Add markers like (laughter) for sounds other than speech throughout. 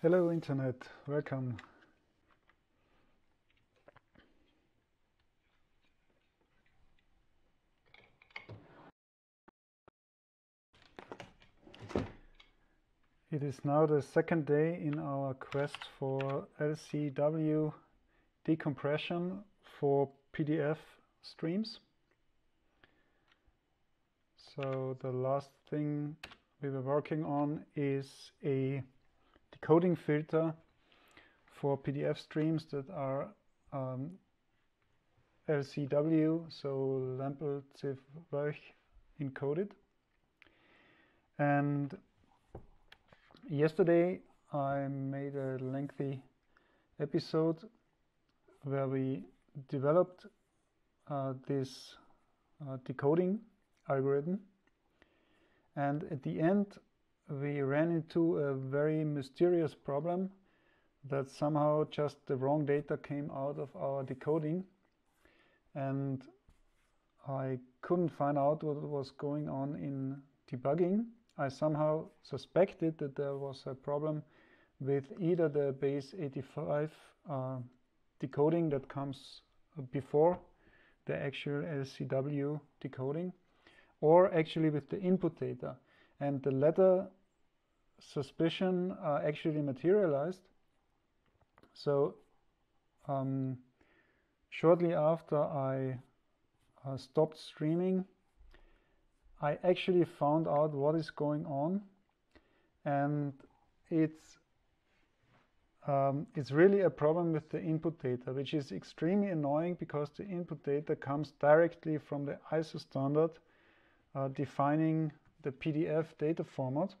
Hello Internet, welcome. It is now the second day in our quest for LZW decompression for PDF streams. So the last thing we were working on is a decoding filter for PDF streams that are um, LZW, so Lempel-Ziv-Welch encoded. And yesterday I made a lengthy episode where we developed uh, this uh, decoding algorithm and at the end we ran into a very mysterious problem that somehow just the wrong data came out of our decoding and I couldn't find out what was going on in debugging. I somehow suspected that there was a problem with either the base 85 uh, decoding that comes before the actual LZW decoding or actually with the input data and the latter suspicion uh, actually materialized. So um, shortly after I uh, stopped streaming, I actually found out what is going on and it's um, it's really a problem with the input data, which is extremely annoying because the input data comes directly from the ISO standard uh, defining the PDF data format.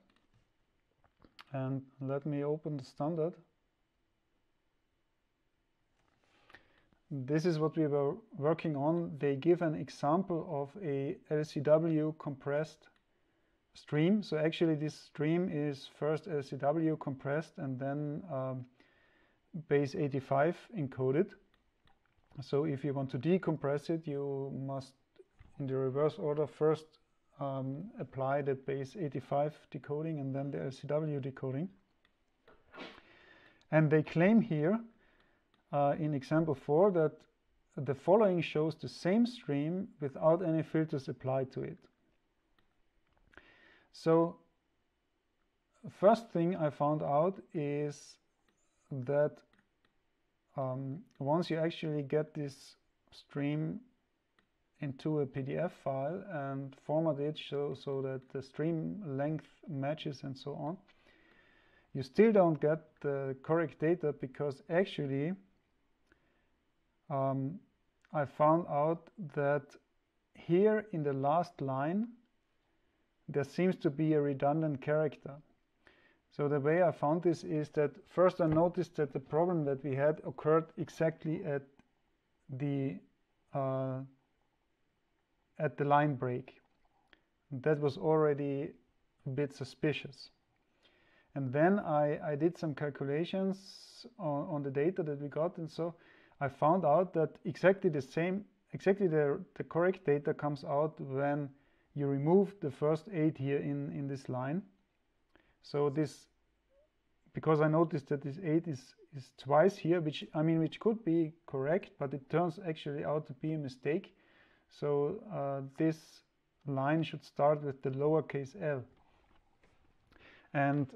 And let me open the standard. This is what we were working on. They give an example of a LZW compressed stream. So actually this stream is first LZW compressed and then um, base 85 encoded. So if you want to decompress it, you must in the reverse order first um, apply the base 85 decoding and then the LZW decoding. And they claim here uh, in example 4 that the following shows the same stream without any filters applied to it. So first thing I found out is that um, once you actually get this stream into a PDF file and format it so, so that the stream length matches and so on, you still don't get the correct data because actually um, I found out that here in the last line there seems to be a redundant character. So the way I found this is that first I noticed that the problem that we had occurred exactly at the uh, at the line break. That was already a bit suspicious. And then I, I did some calculations on, on the data that we got and so I found out that exactly the same, exactly the, the correct data comes out when you remove the first 8 here in, in this line. So this, because I noticed that this 8 is, is twice here, which I mean, which could be correct, but it turns actually out to be a mistake. So uh, this line should start with the lowercase l. And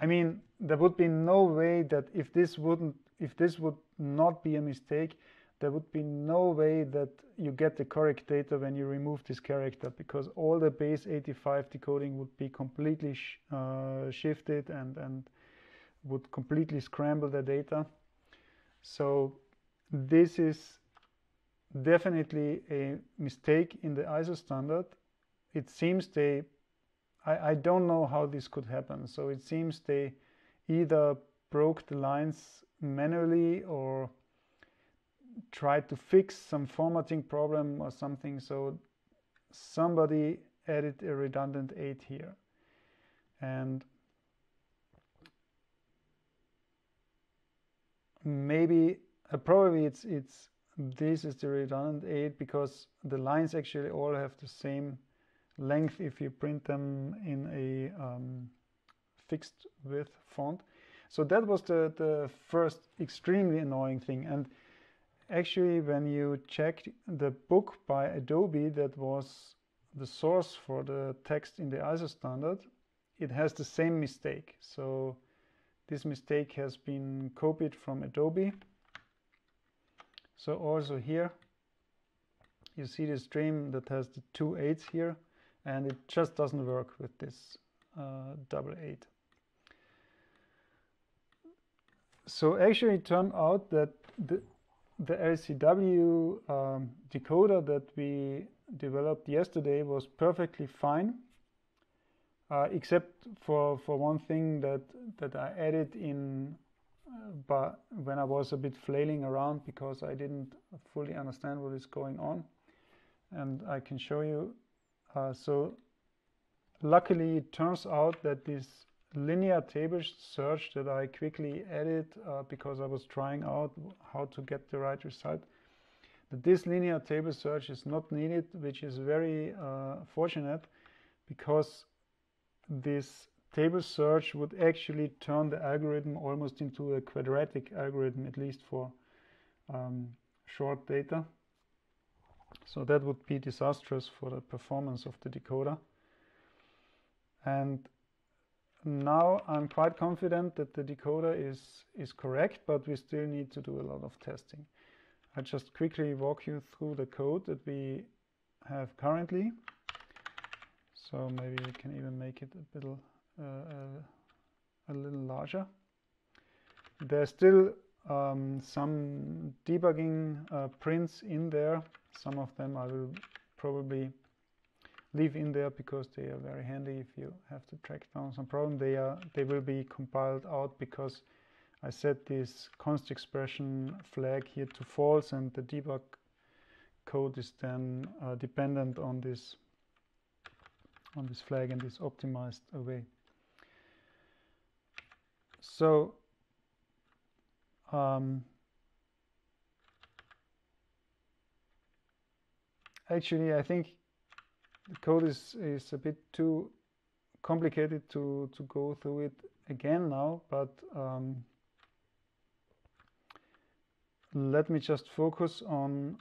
I mean, there would be no way that if this wouldn't, if this would not be a mistake, there would be no way that you get the correct data when you remove this character because all the base 85 decoding would be completely sh uh, shifted and, and would completely scramble the data. So this is definitely a mistake in the ISO standard. It seems they, I, I don't know how this could happen. So it seems they either broke the lines manually or tried to fix some formatting problem or something. So somebody added a redundant 8 here. And maybe, uh, probably it's, it's this is the redundant 8 because the lines actually all have the same length if you print them in a um, fixed width font. So that was the, the first extremely annoying thing. And actually, when you checked the book by Adobe that was the source for the text in the ISO standard, it has the same mistake. So this mistake has been copied from Adobe. So also here, you see the stream that has the two eights here, and it just doesn't work with this uh, double eight. So actually it turned out that the, the LZW um, decoder that we developed yesterday was perfectly fine, uh, except for, for one thing that, that I added in but when I was a bit flailing around because I didn't fully understand what is going on. And I can show you. Uh, so luckily it turns out that this linear table search that I quickly added uh, because I was trying out how to get the right result that this linear table search is not needed which is very uh, fortunate because this table search would actually turn the algorithm almost into a quadratic algorithm at least for um, short data so that would be disastrous for the performance of the decoder and now I'm quite confident that the decoder is, is correct, but we still need to do a lot of testing. I'll just quickly walk you through the code that we have currently. So maybe we can even make it a little, a little larger. There's still um, some debugging uh, prints in there. Some of them I will probably leave in there because they are very handy if you have to track down some problem. They are they will be compiled out because I set this const expression flag here to false and the debug code is then uh, dependent on this on this flag and is optimized away. So um, actually I think the code is, is a bit too complicated to, to go through it again now, but um, let me just focus on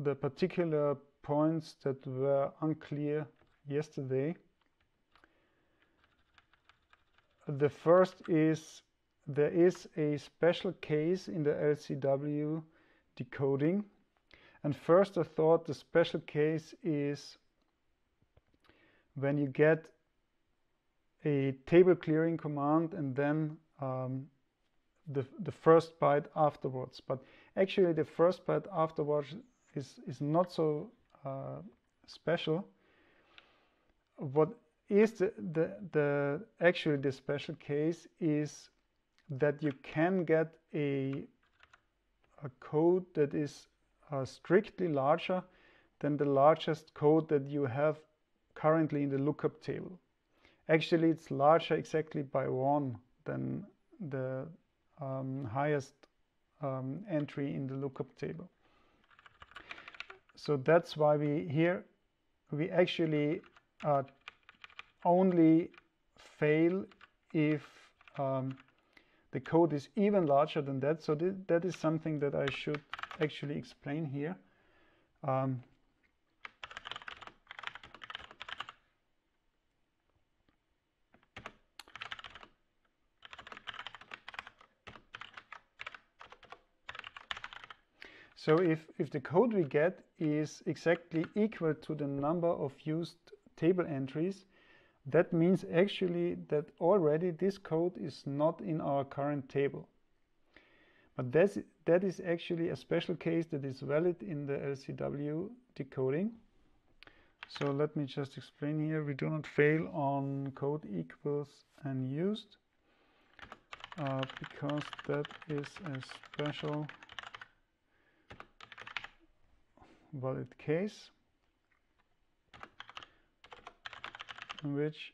the particular points that were unclear yesterday. The first is there is a special case in the LZW decoding and first I thought the special case is when you get a table clearing command and then um, the, the first byte afterwards. But actually the first byte afterwards is, is not so uh, special. What is the, the, the actually the special case is that you can get a, a code that is are strictly larger than the largest code that you have currently in the lookup table. Actually, it's larger exactly by one than the um, highest um, entry in the lookup table. So that's why we here we actually uh, only fail if um, the code is even larger than that. So th that is something that I should actually explain here. Um, So if, if the code we get is exactly equal to the number of used table entries, that means actually that already this code is not in our current table. But that's, that is actually a special case that is valid in the LZW decoding. So let me just explain here. We do not fail on code equals unused uh, because that is a special valid case which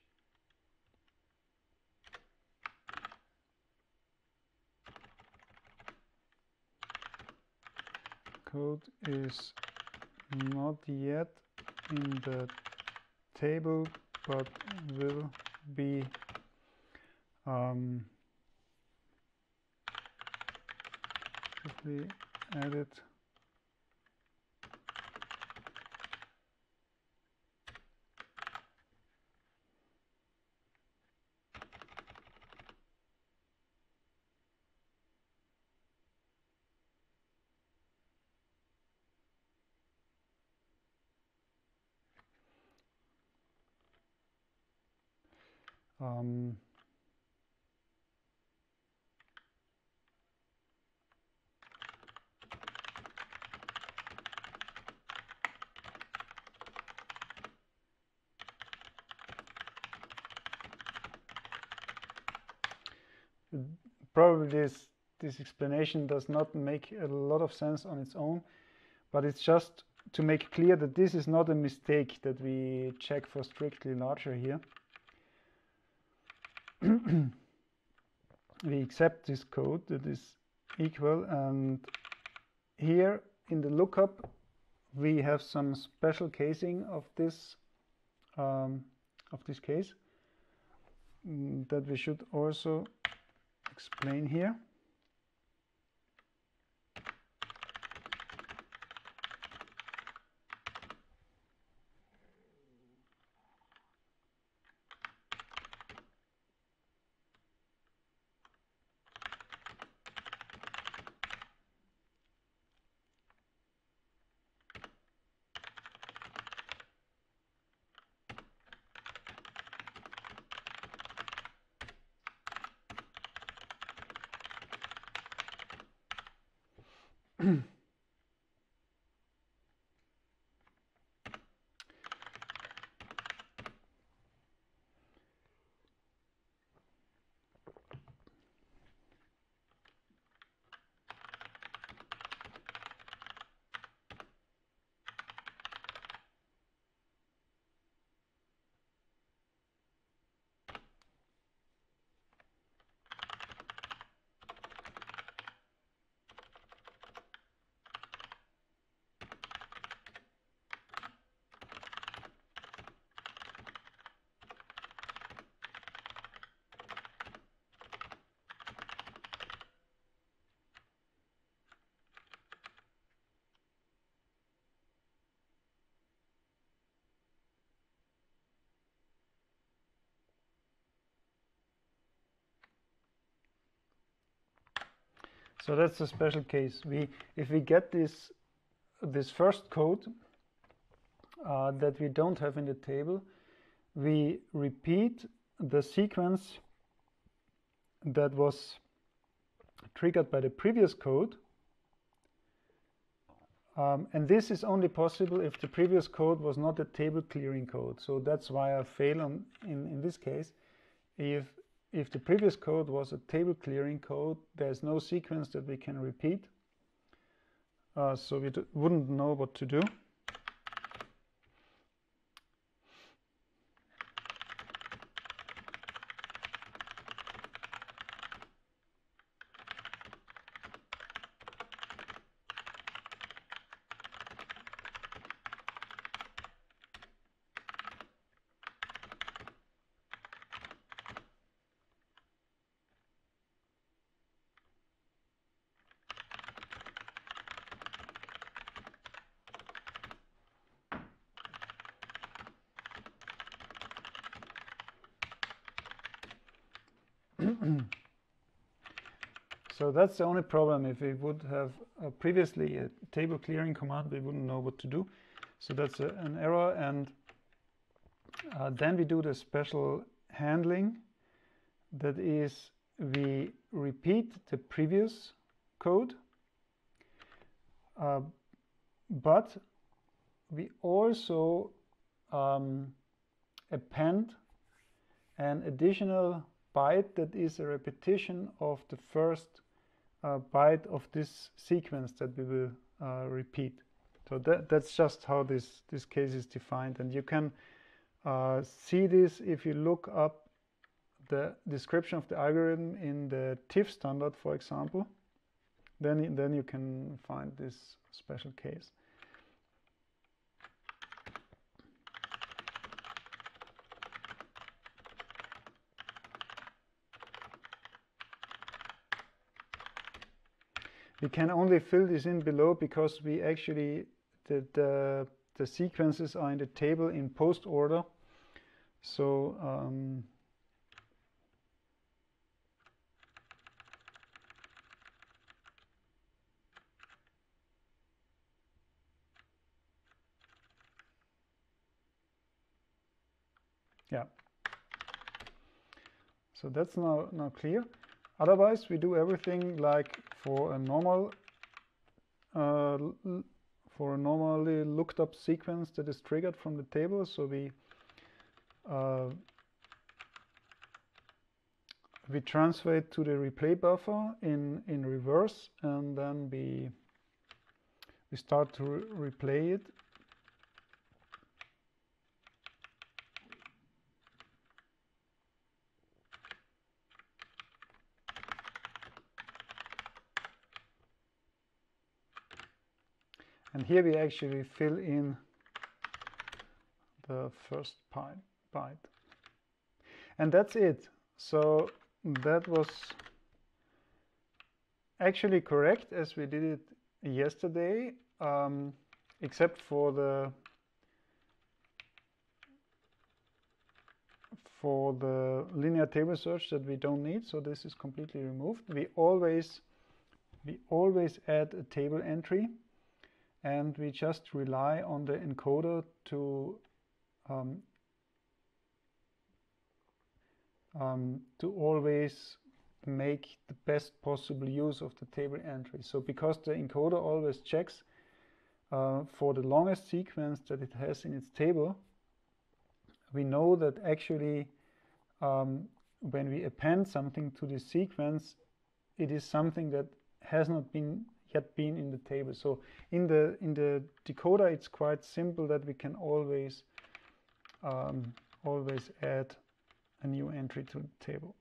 code is not yet in the table but will be um, added. This this explanation does not make a lot of sense on its own but it's just to make clear that this is not a mistake that we check for strictly larger here. (clears throat) We accept this code that is equal and here in the lookup we have some special casing of this um, of this case mm, that we should also explain here So that's a special case. We, if we get this, this first code uh, that we don't have in the table, we repeat the sequence that was triggered by the previous code. Um, and this is only possible if the previous code was not a table clearing code. So that's why I fail on, in, in this case. If if the previous code was a table clearing code, there's no sequence that we can repeat. Uh, so we wouldn't know what to do. so that's the only problem. If we would have uh, previously a table clearing command, we wouldn't know what to do. So that's a, an error. And uh, then we do the special handling. That is, we repeat the previous code, uh, but we also um, append an additional byte that is a repetition of the first byte of this sequence that we will uh, repeat. So that, that's just how this, this case is defined. And you can uh, see this if you look up the description of the algorithm in the TIFF standard, for example, then, then you can find this special case. We can only fill this in below because we actually the, the, the sequences are in the table in post order. So um, yeah. So that's now now clear. Otherwise we do everything like for a normal uh, for a normally looked up sequence that is triggered from the table. So we uh, we transfer it to the replay buffer in in reverse and then we we start to re replay it And here we actually fill in the first byte. And that's it. So that was actually correct as we did it yesterday, um, except for the for the linear table search that we don't need. So this is completely removed. We always we always add a table entry and we just rely on the encoder to um, um, to always make the best possible use of the table entry. So because the encoder always checks uh, for the longest sequence that it has in its table, we know that actually um, when we append something to the sequence, it is something that has not been yet been in the table. So in the in the decoder, it's quite simple that we can always um, always add a new entry to the table.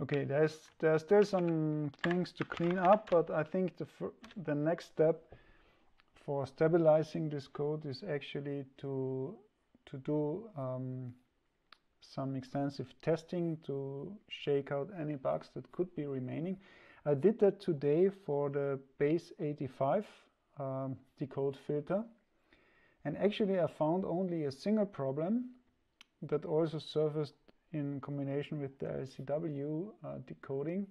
Okay, there's there's still some things to clean up, but I think the the next step for stabilizing this code is actually to to do um, some extensive testing to shake out any bugs that could be remaining. I did that today for the base 85 um, decode filter and actually I found only a single problem that also surfaced in combination with the LZW uh, decoding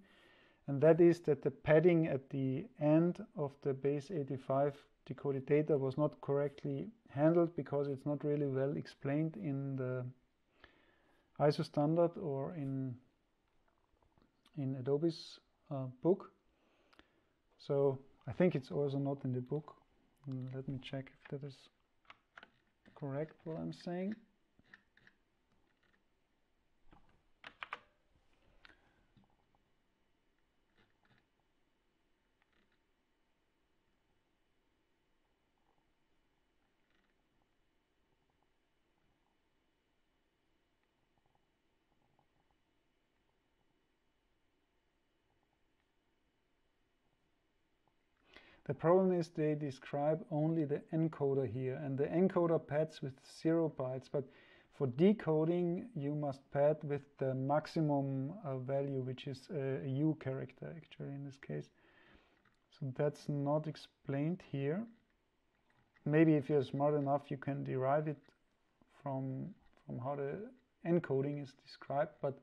and that is that the padding at the end of the base 85 decoded data was not correctly handled because it's not really well explained in the ISO standard or in in Adobe's uh, book. So I think it's also not in the book. Mm, let me check if that is correct what I'm saying. The problem is they describe only the encoder here and the encoder pads with zero bytes but for decoding you must pad with the maximum uh, value which is a, a U character actually in this case. So that's not explained here. Maybe if you're smart enough you can derive it from, from how the encoding is described but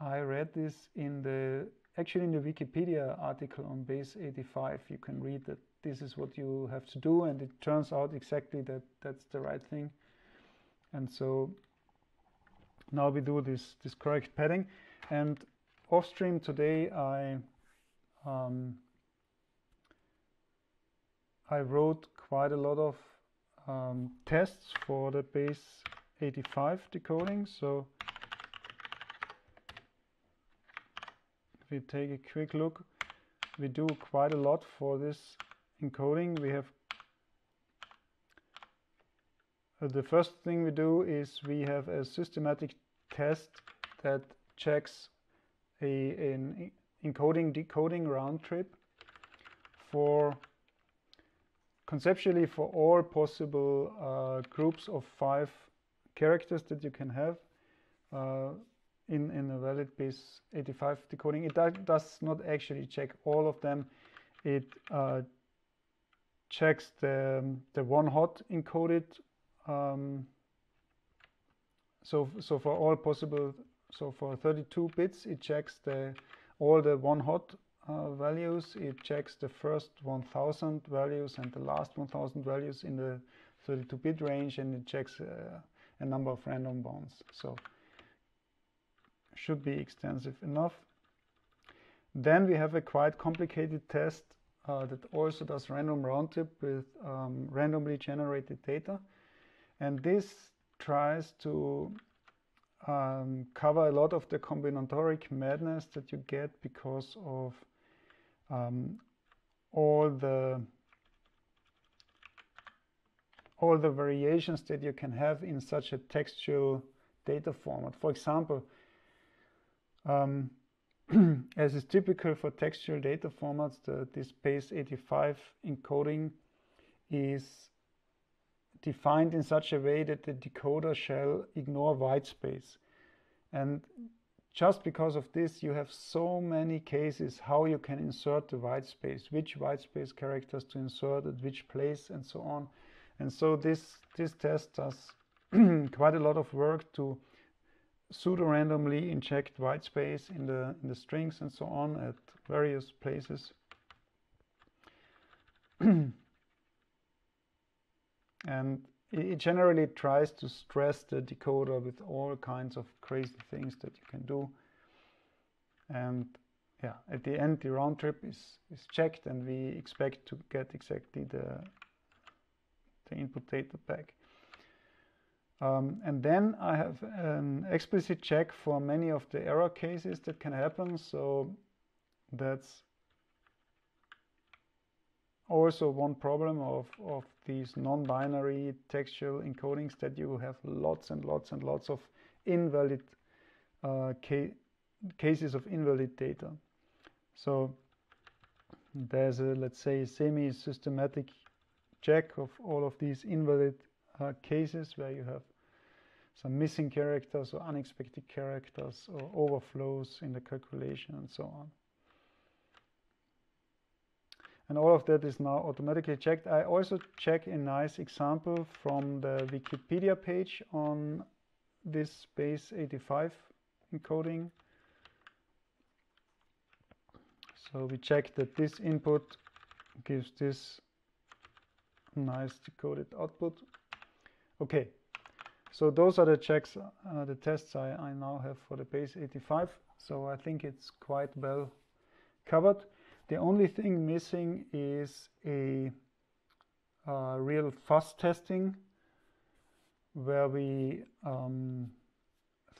I read this in the actually in the Wikipedia article on base 85 you can read that this is what you have to do and it turns out exactly that that's the right thing. And so now we do this this correct padding. And off stream today I um, I wrote quite a lot of um, tests for the base 85 decoding. So we take a quick look, we do quite a lot for this encoding. We have uh, the first thing we do is we have a systematic test that checks a, an encoding decoding round trip for conceptually for all possible uh, groups of five characters that you can have uh, in, in a valid base 85 decoding. It does not actually check all of them. It uh, checks the, the one hot encoded. Um, so, so for all possible, so for 32 bits, it checks the all the one hot uh, values. It checks the first 1000 values and the last 1000 values in the 32 bit range, and it checks uh, a number of random bounds. So should be extensive enough. Then we have a quite complicated test uh, that also does random round trip with um, randomly generated data. And this tries to um, cover a lot of the combinatoric madness that you get because of um, all the all the variations that you can have in such a textual data format. For example, um, (clears throat) as is typical for textual data formats, the, this base 85 encoding is defined in such a way that the decoder shall ignore white space. And just because of this, you have so many cases how you can insert the white space, which white space characters to insert at which place and so on. And so this, this test does (clears throat) quite a lot of work to pseudo-randomly inject white space in the, in the strings and so on at various places. (clears throat) and it generally tries to stress the decoder with all kinds of crazy things that you can do. And yeah, at the end, the round trip is, is checked and we expect to get exactly the, the input data back. Um, and then I have an explicit check for many of the error cases that can happen. So that's also one problem of, of these non-binary textual encodings that you have lots and lots and lots of invalid uh, ca cases of invalid data. So there's a, let's say, semi-systematic check of all of these invalid uh, cases where you have some missing characters or unexpected characters or overflows in the calculation and so on. And all of that is now automatically checked. I also check a nice example from the Wikipedia page on this base 85 encoding. So we check that this input gives this nice decoded output. Okay, so those are the checks, uh, the tests I, I now have for the base 85. So I think it's quite well covered. The only thing missing is a uh, real fuzz testing where we um,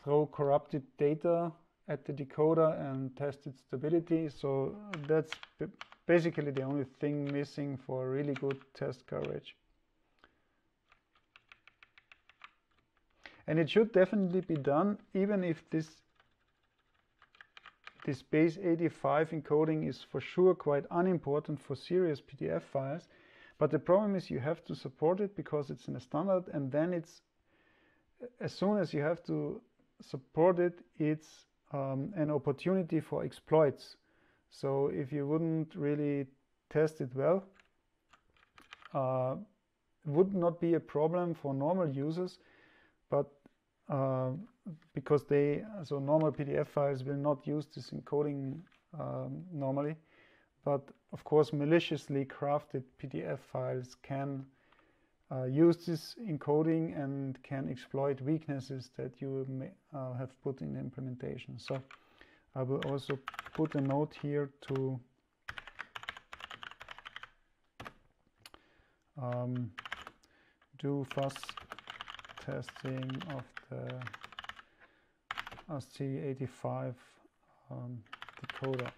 throw corrupted data at the decoder and test its stability. So that's basically the only thing missing for really good test coverage. And it should definitely be done, even if this, this base 85 encoding is for sure quite unimportant for serious PDF files. But the problem is you have to support it because it's in a standard and then it's, as soon as you have to support it, it's um, an opportunity for exploits. So if you wouldn't really test it well, uh, would not be a problem for normal users, uh, because they, so normal PDF files will not use this encoding um, normally, but of course maliciously crafted PDF files can uh, use this encoding and can exploit weaknesses that you may, uh, have put in the implementation. So I will also put a note here to um, do fuzz testing of the RC85 um, decoder.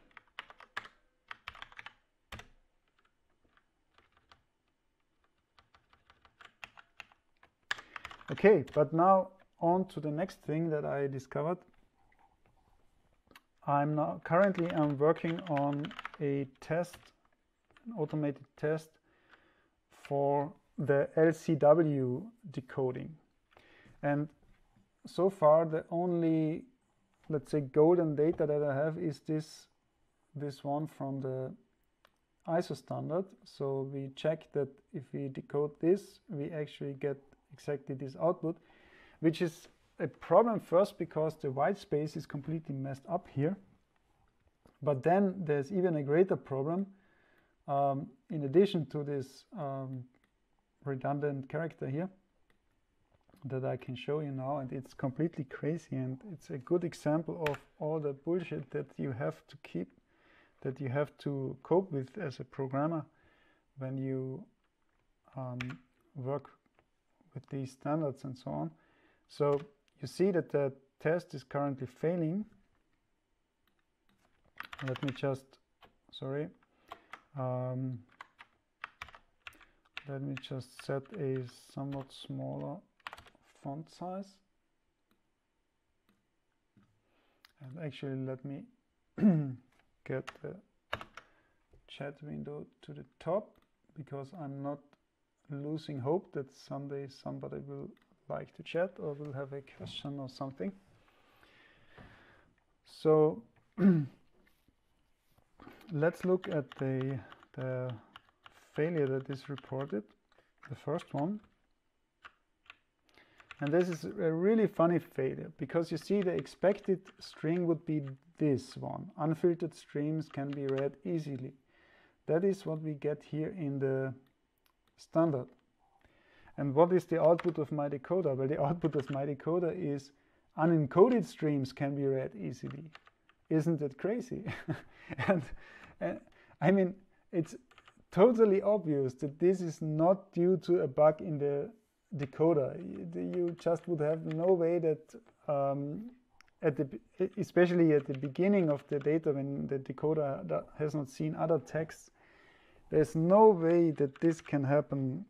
Okay, but now on to the next thing that I discovered. I'm now currently I'm working on a test, an automated test for the LZW decoding. And so far, the only, let's say, golden data that I have is this, this one from the ISO standard. So we check that if we decode this, we actually get exactly this output, which is a problem first because the white space is completely messed up here. But then there's even a greater problem. Um, in addition to this um, redundant character here that I can show you now, and it's completely crazy, and it's a good example of all the bullshit that you have to keep, that you have to cope with as a programmer when you um, work with these standards and so on. So you see that the test is currently failing. Let me just, sorry, um, let me just set a somewhat smaller font size. And actually let me (clears throat) get the chat window to the top because I'm not losing hope that someday somebody will like to chat or will have a question or something. So (clears throat) let's look at the, the failure that is reported, the first one. And this is a really funny failure because you see the expected string would be this one. Unfiltered streams can be read easily. That is what we get here in the standard. And what is the output of my decoder? Well, the output of my decoder is unencoded streams can be read easily. Isn't it crazy? (laughs) and, and I mean, it's totally obvious that this is not due to a bug in the decoder. You just would have no way that, um, at the, especially at the beginning of the data when the decoder has not seen other texts, there's no way that this can happen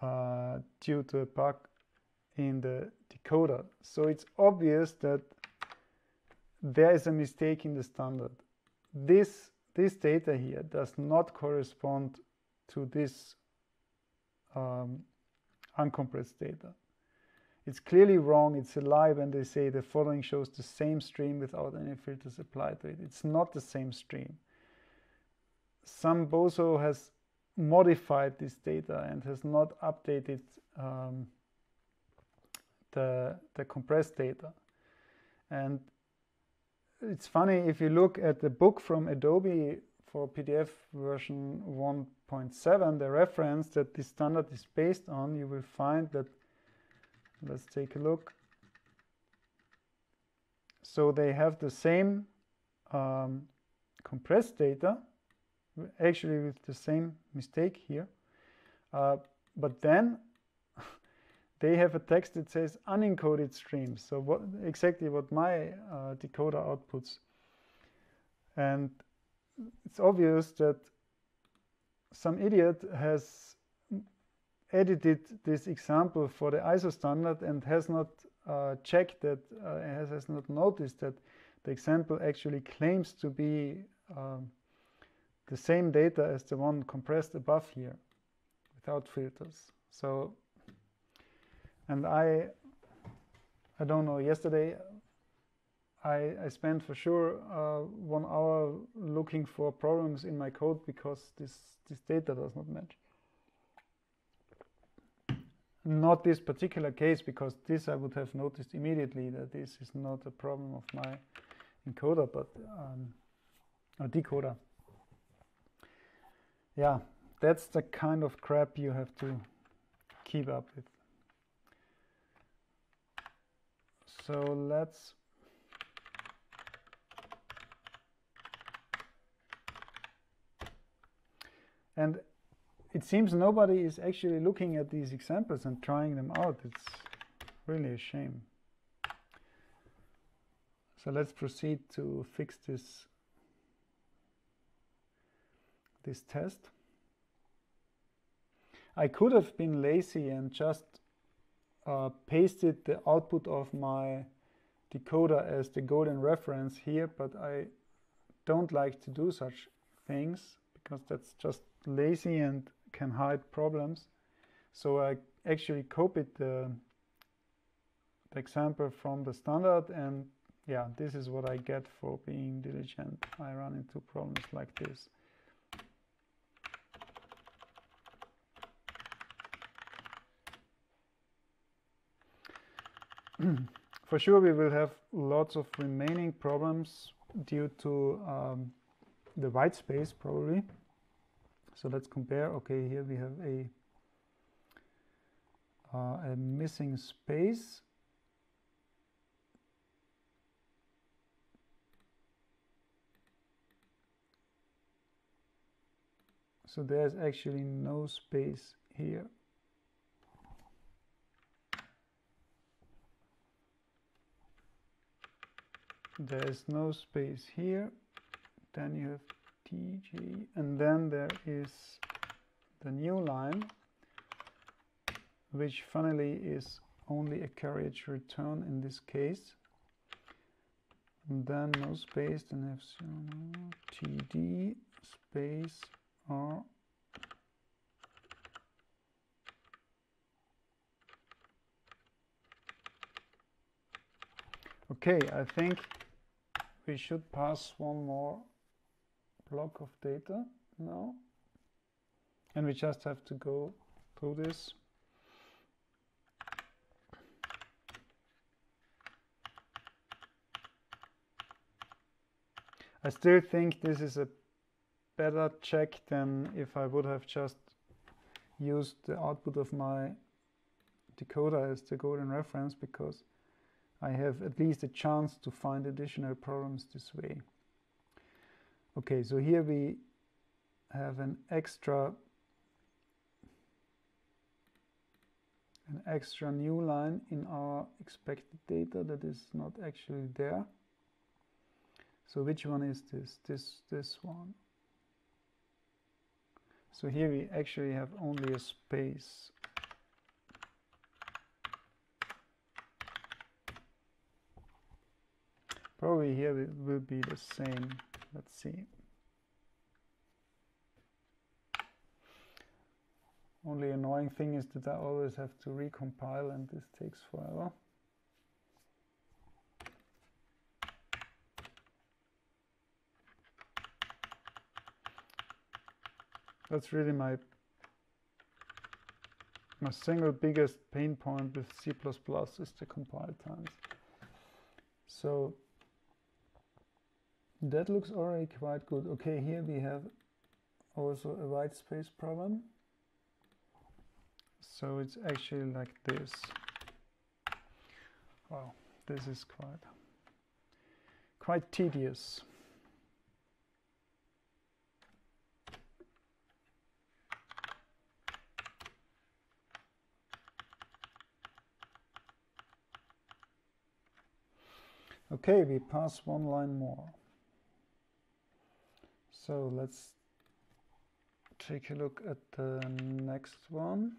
uh, due to a bug in the decoder. So it's obvious that there is a mistake in the standard. This, this data here does not correspond to this um, uncompressed data. It's clearly wrong, it's a lie when they say the following shows the same stream without any filters applied to it. It's not the same stream. Some bozo has modified this data and has not updated um, the, the compressed data. And it's funny if you look at the book from Adobe for PDF version 1.7, the reference that this standard is based on, you will find that, let's take a look. So they have the same um, compressed data, actually with the same mistake here. Uh, but then (laughs) they have a text that says unencoded streams. So what exactly what my uh, decoder outputs. And it's obvious that some idiot has edited this example for the ISO standard and has not uh, checked that, uh, has, has not noticed that the example actually claims to be um, the same data as the one compressed above here without filters. So, and I, I don't know, yesterday I, I spent for sure uh, one hour looking for problems in my code because this, this data does not match. Not this particular case, because this I would have noticed immediately that this is not a problem of my encoder, but um, a decoder yeah, that's the kind of crap you have to keep up with. So let's and it seems nobody is actually looking at these examples and trying them out. It's really a shame. So let's proceed to fix this this test. I could have been lazy and just uh, pasted the output of my decoder as the golden reference here, but I don't like to do such things because that's just lazy and can hide problems. So I actually copied the, the example from the standard and yeah, this is what I get for being diligent. I run into problems like this. (clears throat) For sure we will have lots of remaining problems due to um, the white space probably. So let's compare. Okay, here we have a, uh, a missing space. So there's actually no space here. There's no space here. Then you have TJ, and then there is the new line, which funnily is only a carriage return in this case. And then no space, then have TD space R Okay, I think we should pass one more block of data now. And we just have to go through this. I still think this is a better check than if I would have just used the output of my decoder as the golden reference because I have at least a chance to find additional problems this way. Okay, so here we have an extra an extra new line in our expected data that is not actually there. So which one is this? This this one. So here we actually have only a space. Probably here it will be the same. Let's see. Only annoying thing is that I always have to recompile and this takes forever. That's really my my single biggest pain point with C++ is the compile times. So that looks already quite good. Okay, here we have also a white space problem. So it's actually like this. Wow, this is quite quite tedious. Okay, we pass one line more. So let's take a look at the next one.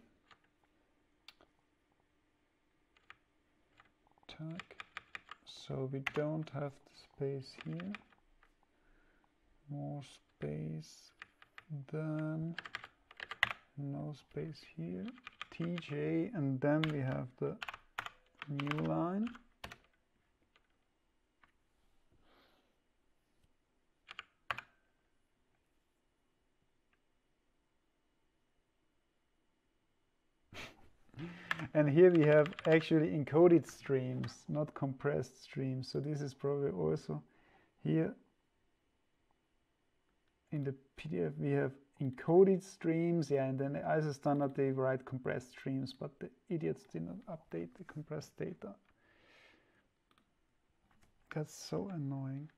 Tag. So we don't have the space here. More space then no space here. TJ and then we have the new line. And here we have actually encoded streams, not compressed streams. So this is probably also here in the PDF we have encoded streams. Yeah, and then as a standard they write compressed streams, but the idiots did not update the compressed data. That's so annoying.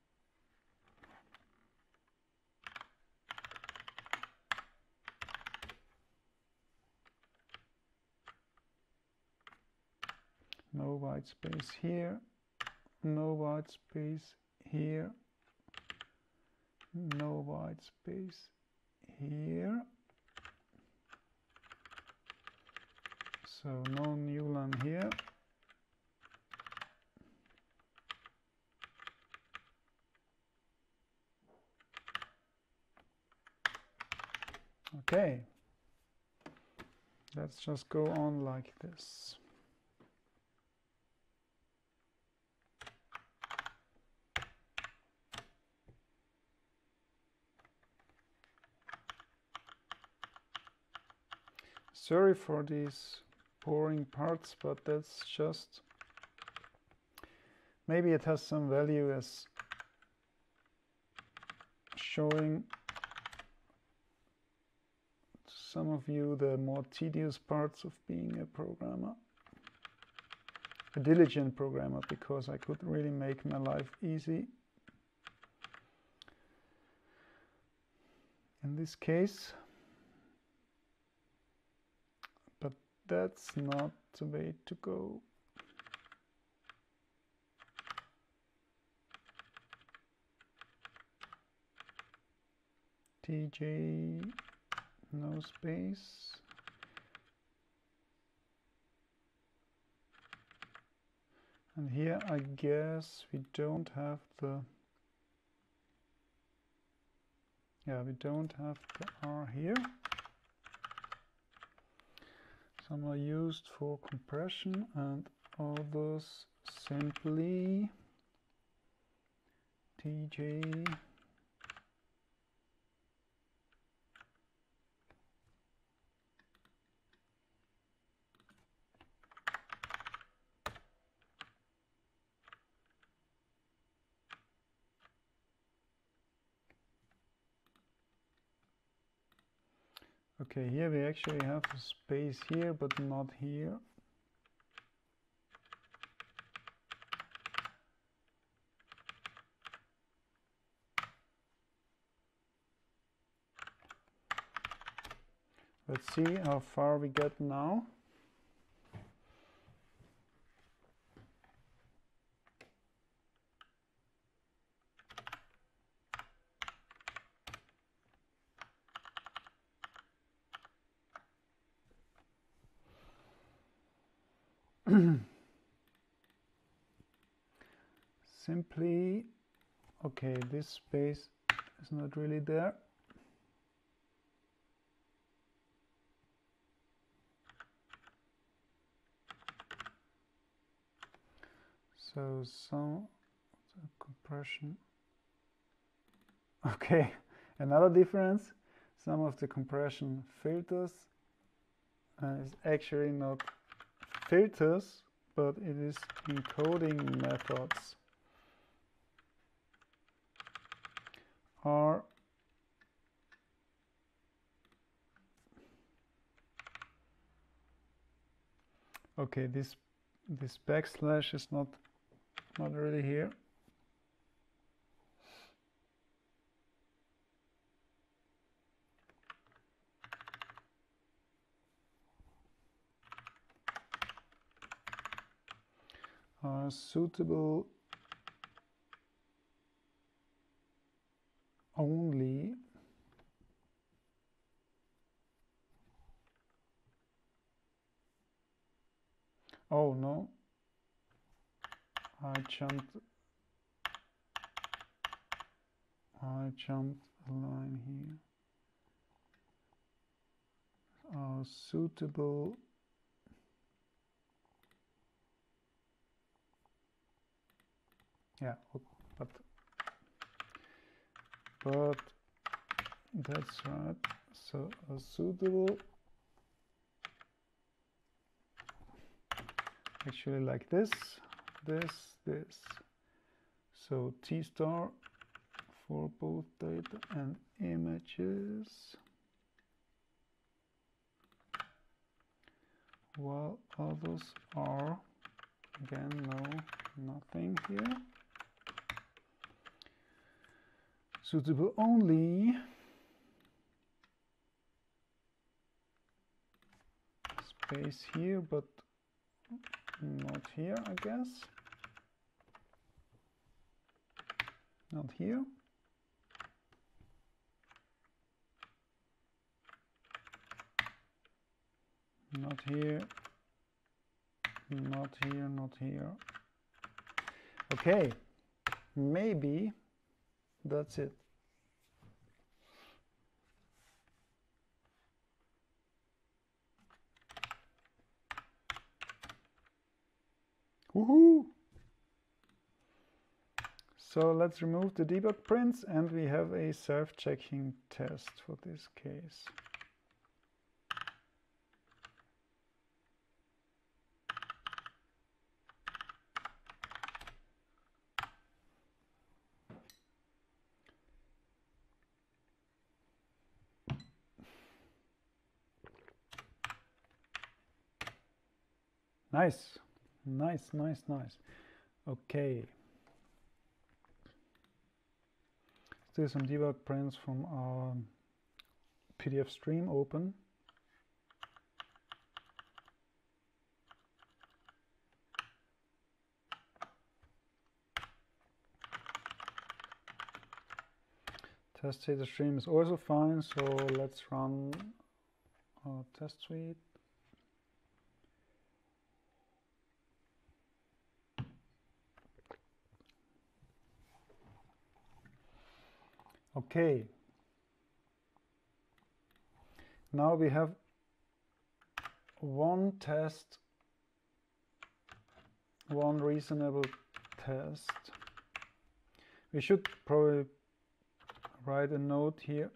No white space here, no white space here, no white space here. So no new line here. Okay, let's just go on like this. Sorry for these boring parts, but that's just maybe it has some value as showing some of you the more tedious parts of being a programmer a diligent programmer because I could really make my life easy. In this case that's not the way to go. TJ, no space. And here I guess we don't have the, yeah, we don't have the R here. Some are used for compression and others simply TJ Okay, here we actually have space here, but not here. Let's see how far we get now. Okay this space is not really there. So some compression. (laughs) Okay another difference. Some of the compression filters uh, is actually not filters but it is encoding methods are okay this this backslash is not not really here. Uh, suitable only oh no. I jumped. I jumped a line here. Uh, suitable. Yeah but but that's right. So a suitable. Actually like this this this. So t star for both data and images. While others are again no nothing here suitable only space here but not here I guess. Not here. Not here. Not here not here. Okay maybe that's it. Woohoo! So let's remove the debug prints and we have a self-checking test for this case. Nice, nice, nice, nice. Okay. Still some debug prints from our PDF stream open. Test data stream is also fine, so let's run our test suite. Okay. Now we have one test, one reasonable test. We should probably write a note here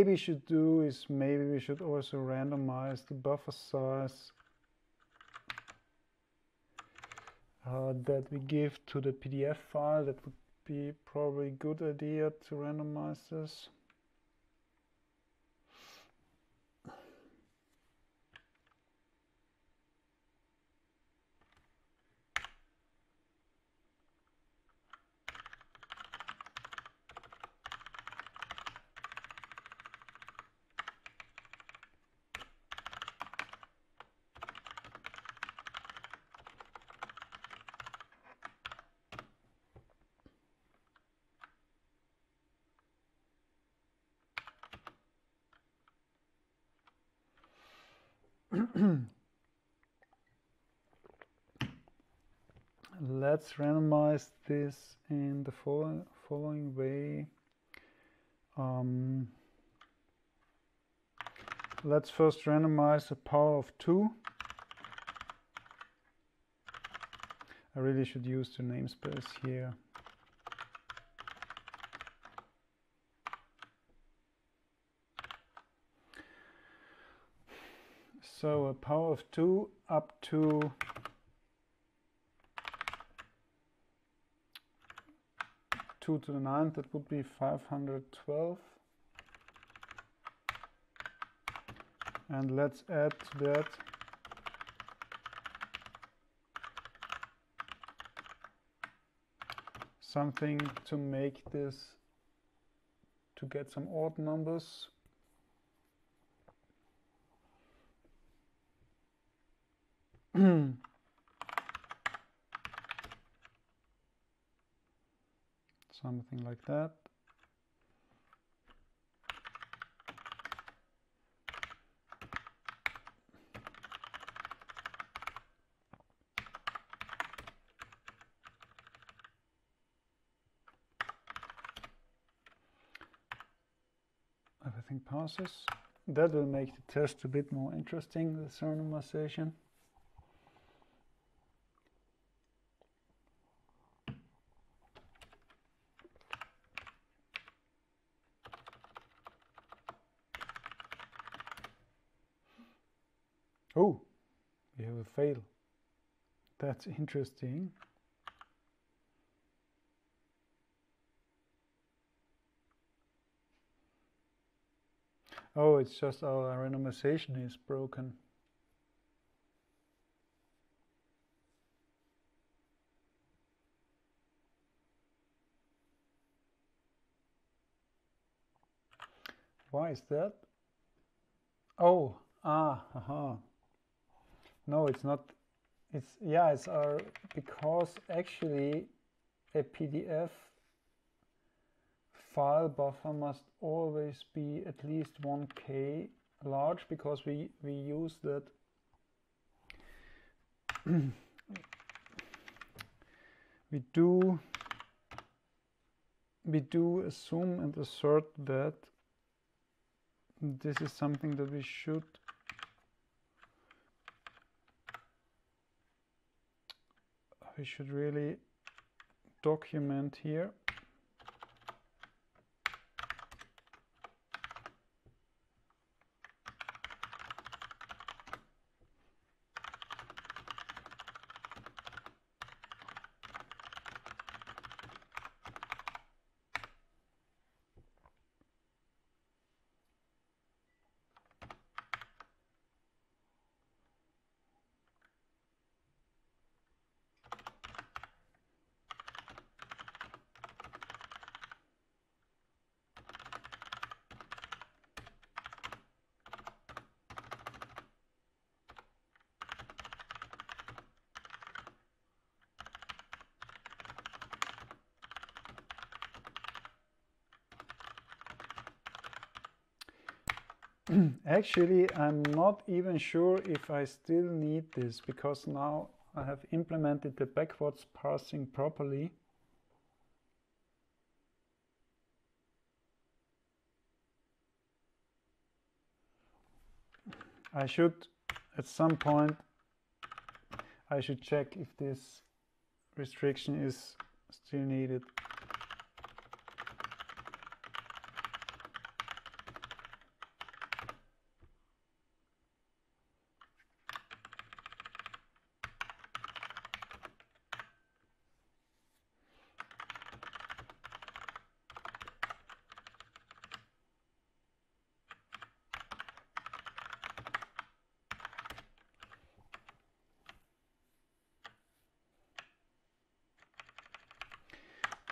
maybe should do is maybe we should also randomize the buffer size uh, that we give to the PDF file. That would be probably a good idea to randomize this. Let's randomize this in the following, following way. Um, let's first randomize a power of 2. I really should use the namespace here. So a power of 2 up to two to the ninth, that would be 512. And let's add to that something to make this to get some odd numbers (clears throat) something like that everything passes. That will make the test a bit more interesting, the randomization. Oh, we have a fail. That's interesting. Oh, it's just our randomization is broken. Why is that? Oh, ah, aha. No, it's not. It's yeah, it's our because actually a PDF file buffer must always be at least 1k large because we, we use that (clears throat) we do we do assume and assert that this is something that we should we should really document here Actually, I'm not even sure if I still need this because now I have implemented the backwards parsing properly. I should, at some point, I should check if this restriction is still needed.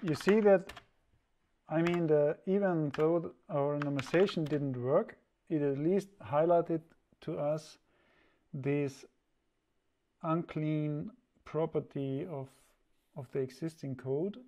You see that, I mean, the, even though our normalization didn't work, it at least highlighted to us this unclean property of, of the existing code.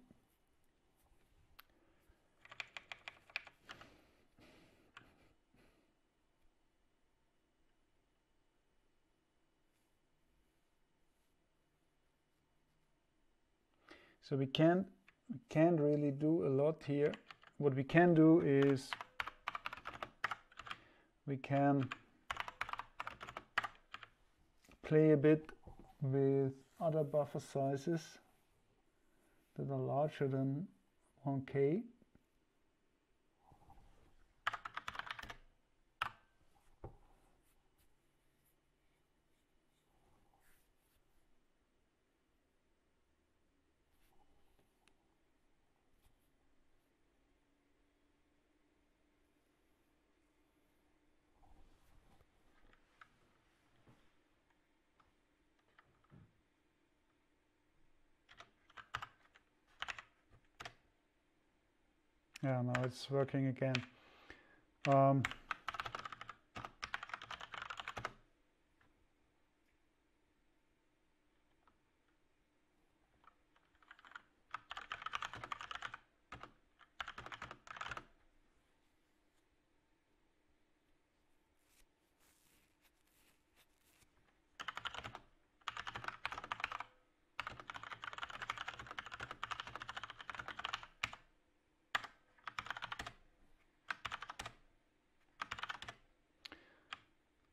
So we can't we can't really do a lot here. What we can do is we can play a bit with other buffer sizes that are larger than 1k. Yeah, now it's working again. Um,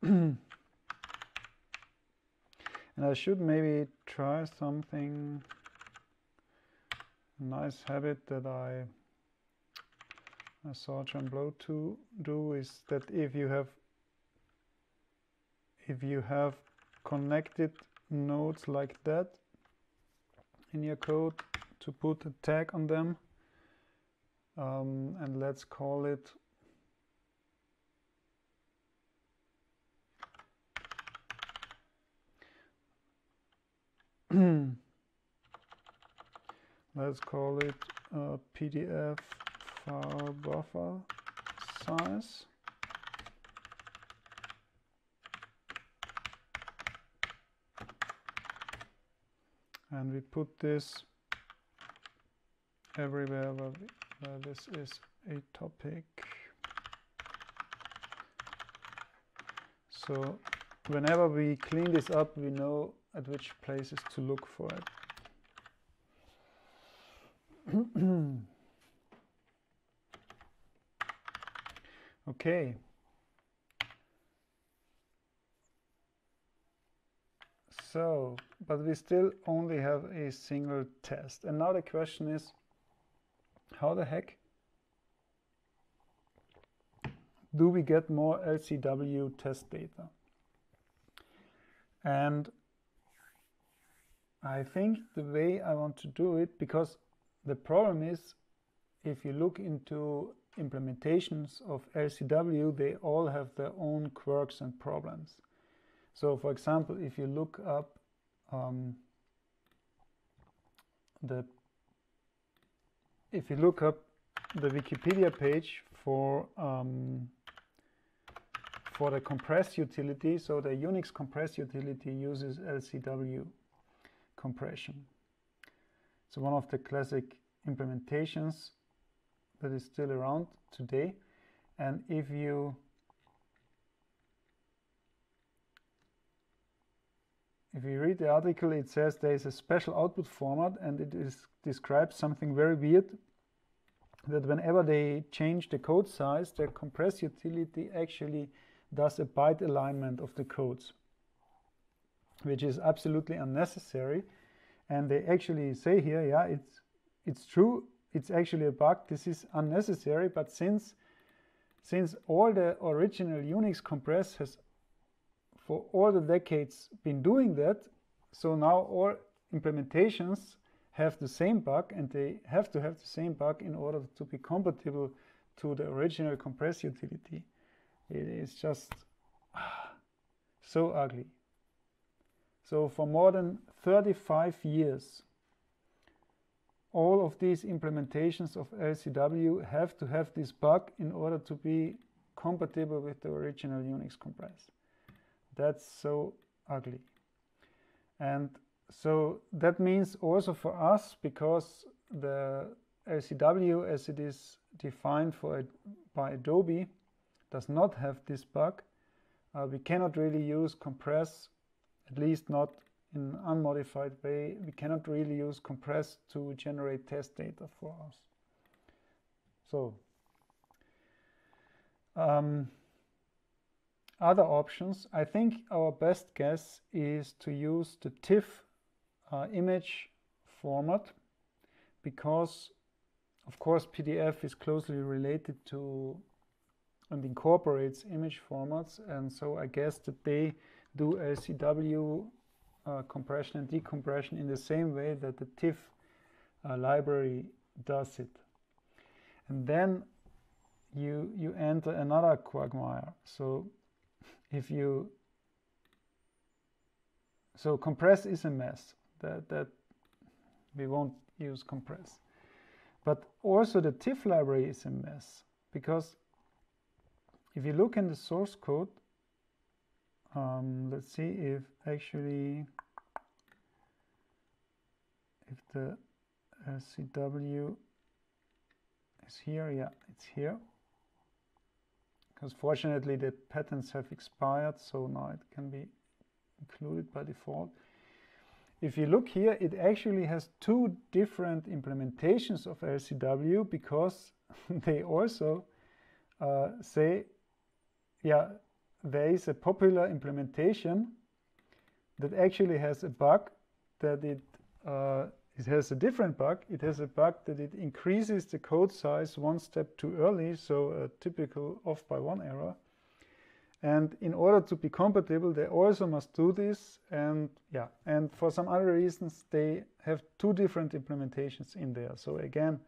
and I should maybe try something nice habit that I I saw Blow to do is that if you have if you have connected nodes like that in your code to put a tag on them um, and let's call it let's call it uh, a PDF file buffer size and we put this everywhere where, we, where this is a topic so whenever we clean this up we know at which places to look for it. (clears throat) okay. So, but we still only have a single test. And now the question is, how the heck do we get more LZW test data? And I think the way I want to do it, because the problem is, if you look into implementations of LZW, they all have their own quirks and problems. So for example, if you look up um, the if you look up the Wikipedia page for um, for the compress utility, so the Unix compress utility uses LZW compression. So one of the classic implementations that is still around today. And if you if you read the article, it says there is a special output format and it is describes something very weird that whenever they change the code size, the compress utility actually does a byte alignment of the codes which is absolutely unnecessary. And they actually say here, yeah, it's, it's true, it's actually a bug, this is unnecessary, but since, since all the original Unix compress has for all the decades been doing that, so now all implementations have the same bug and they have to have the same bug in order to be compatible to the original compress utility. It is just ah, so ugly. So for more than 35 years, all of these implementations of LZW have to have this bug in order to be compatible with the original Unix compress. That's so ugly. And so that means also for us, because the LZW as it is defined for by Adobe does not have this bug, uh, we cannot really use compress at least not in an unmodified way. We cannot really use compress to generate test data for us. So um, other options, I think our best guess is to use the TIFF uh, image format because of course PDF is closely related to and incorporates image formats and so I guess that they do LZW uh, compression and decompression in the same way that the TIFF uh, library does it. And then you, you enter another quagmire. So if you, so compress is a mess that, that we won't use compress. But also the TIFF library is a mess because if you look in the source code, um, let's see if actually if the LZW is here, yeah, it's here. Because fortunately the patents have expired, so now it can be included by default. If you look here, it actually has two different implementations of LZW because (laughs) they also uh, say, yeah, there is a popular implementation that actually has a bug that it uh, it has a different bug. It has a bug that it increases the code size one step too early, so a typical off by one error. And in order to be compatible, they also must do this. And yeah, and for some other reasons, they have two different implementations in there. So again,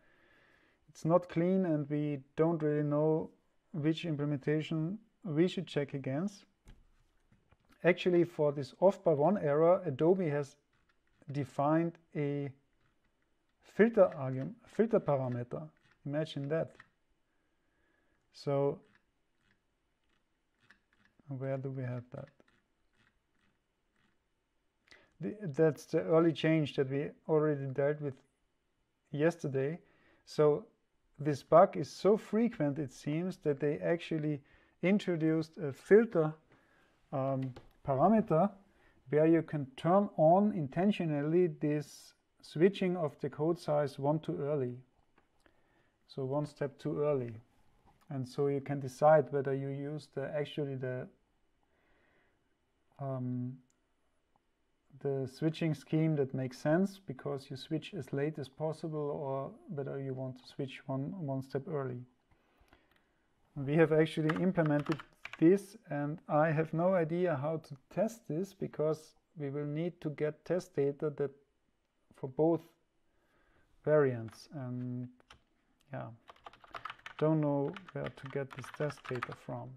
it's not clean and we don't really know which implementation we should check against. Actually, for this off by one error, Adobe has defined a filter argument, filter parameter. Imagine that. So where do we have that? The, that's the early change that we already dealt with yesterday. So this bug is so frequent, it seems, that they actually introduced a filter um, parameter where you can turn on intentionally this switching of the code size one too early. So one step too early. And so you can decide whether you use the actually the um, the switching scheme that makes sense because you switch as late as possible or whether you want to switch one, one step early. We have actually implemented this and I have no idea how to test this because we will need to get test data that for both variants and yeah don't know where to get this test data from.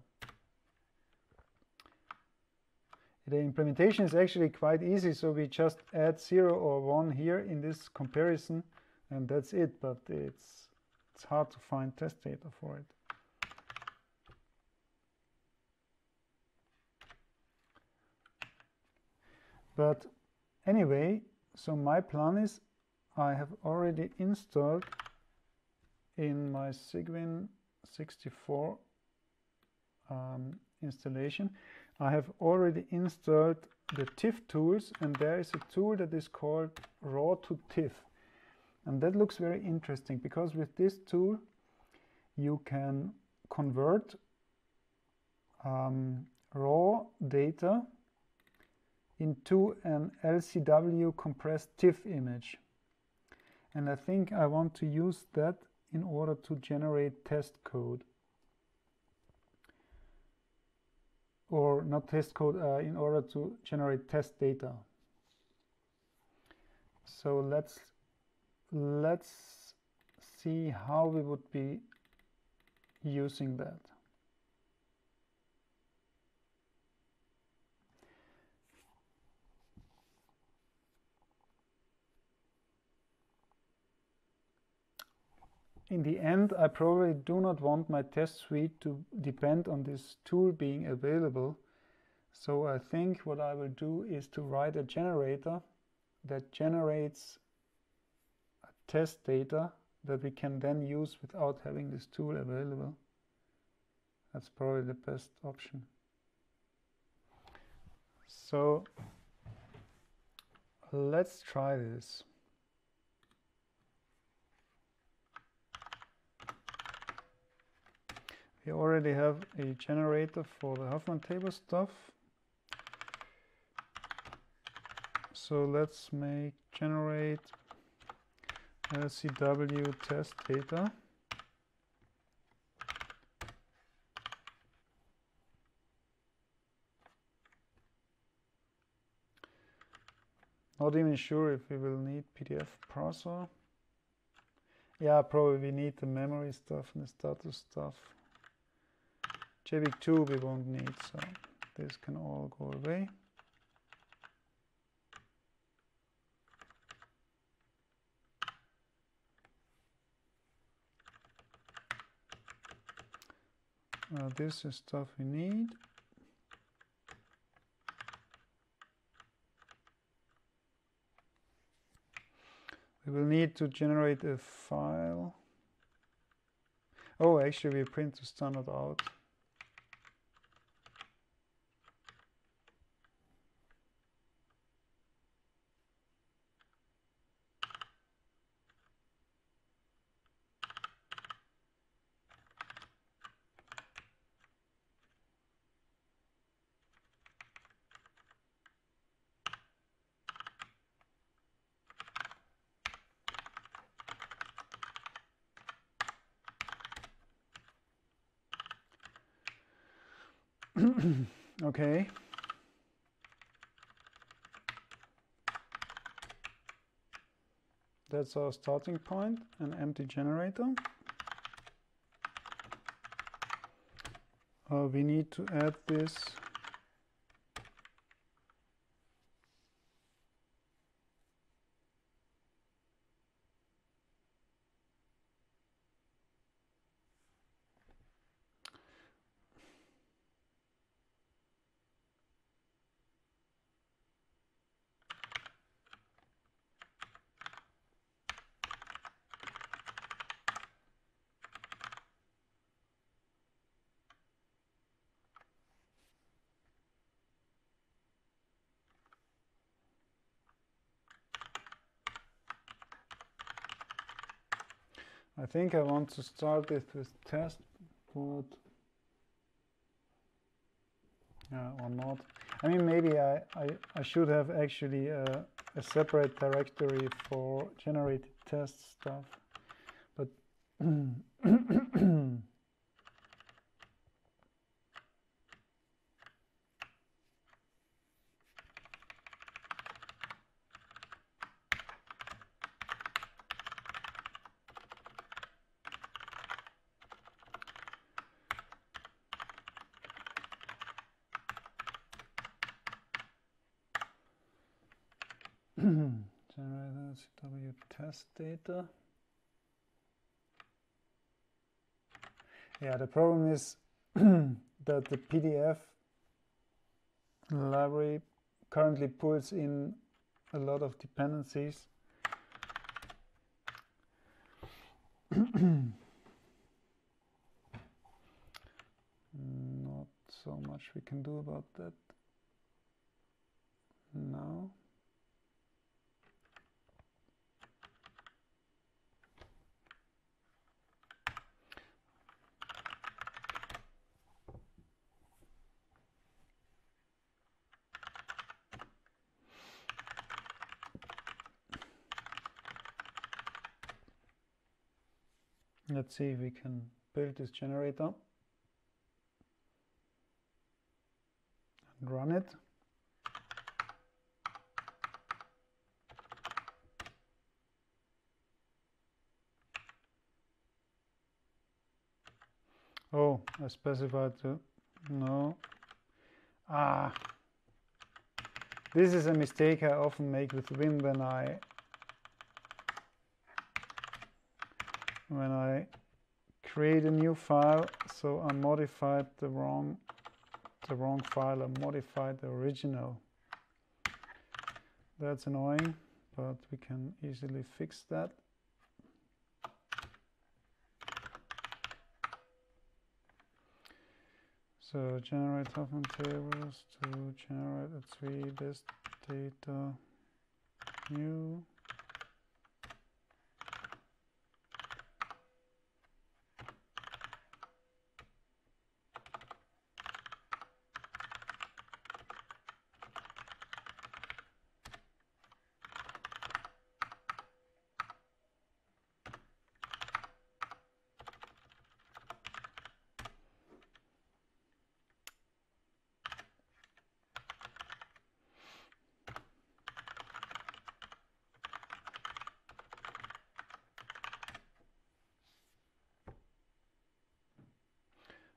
The implementation is actually quite easy, so we just add 0 or 1 here in this comparison, and that's it, but it's, it's hard to find test data for it. But anyway, so my plan is I have already installed in my Cygwin 64 um, installation. I have already installed the TIFF tools and there is a tool that is called raw to TIFF. And that looks very interesting because with this tool you can convert um, raw data into an LZW compressed TIFF image and I think I want to use that in order to generate test code or not test code uh, in order to generate test data. So let's let's see how we would be using that. In the end, I probably do not want my test suite to depend on this tool being available. So I think what I will do is to write a generator that generates test data that we can then use without having this tool available. That's probably the best option. So let's try this. We already have a generator for the Huffman table stuff. So let's make generate LZW test data. Not even sure if we will need PDF parser. Yeah, probably we need the memory stuff and the status stuff. JBig 2 we won't need, so this can all go away. Uh, this is stuff we need. We will need to generate a file. Oh, actually we print the standard out. That's our starting point, an empty generator. Uh, we need to add this think I want to start it with test, but yeah, or not. I mean, maybe I, I, I should have actually a, a separate directory for generated test stuff, but (clears throat) (coughs) generator LZW test data. Yeah, the problem is (clears throat) that the PDF library currently pulls in a lot of dependencies. (clears throat) Not so much we can do about that now. Let's see if we can build this generator and run it. Oh, I specified to no. Ah, this is a mistake I often make with Vim when I when I create a new file so I modified the wrong the wrong file I modified the original. That's annoying but we can easily fix that. So generate Huffman tables to generate a tree this data new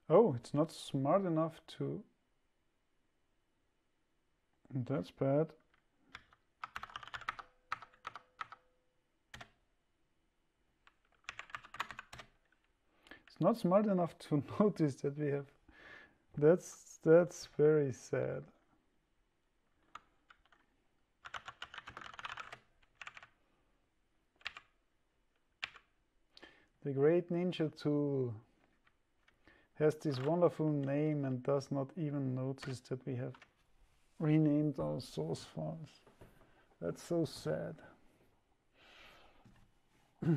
Oh, it's not smart enough to... That's bad. It's not smart enough to (laughs) notice that we have. That's that's very sad. The Great Ninja Tool has this wonderful name and does not even notice that we have renamed our source files. That's so sad. (clears throat)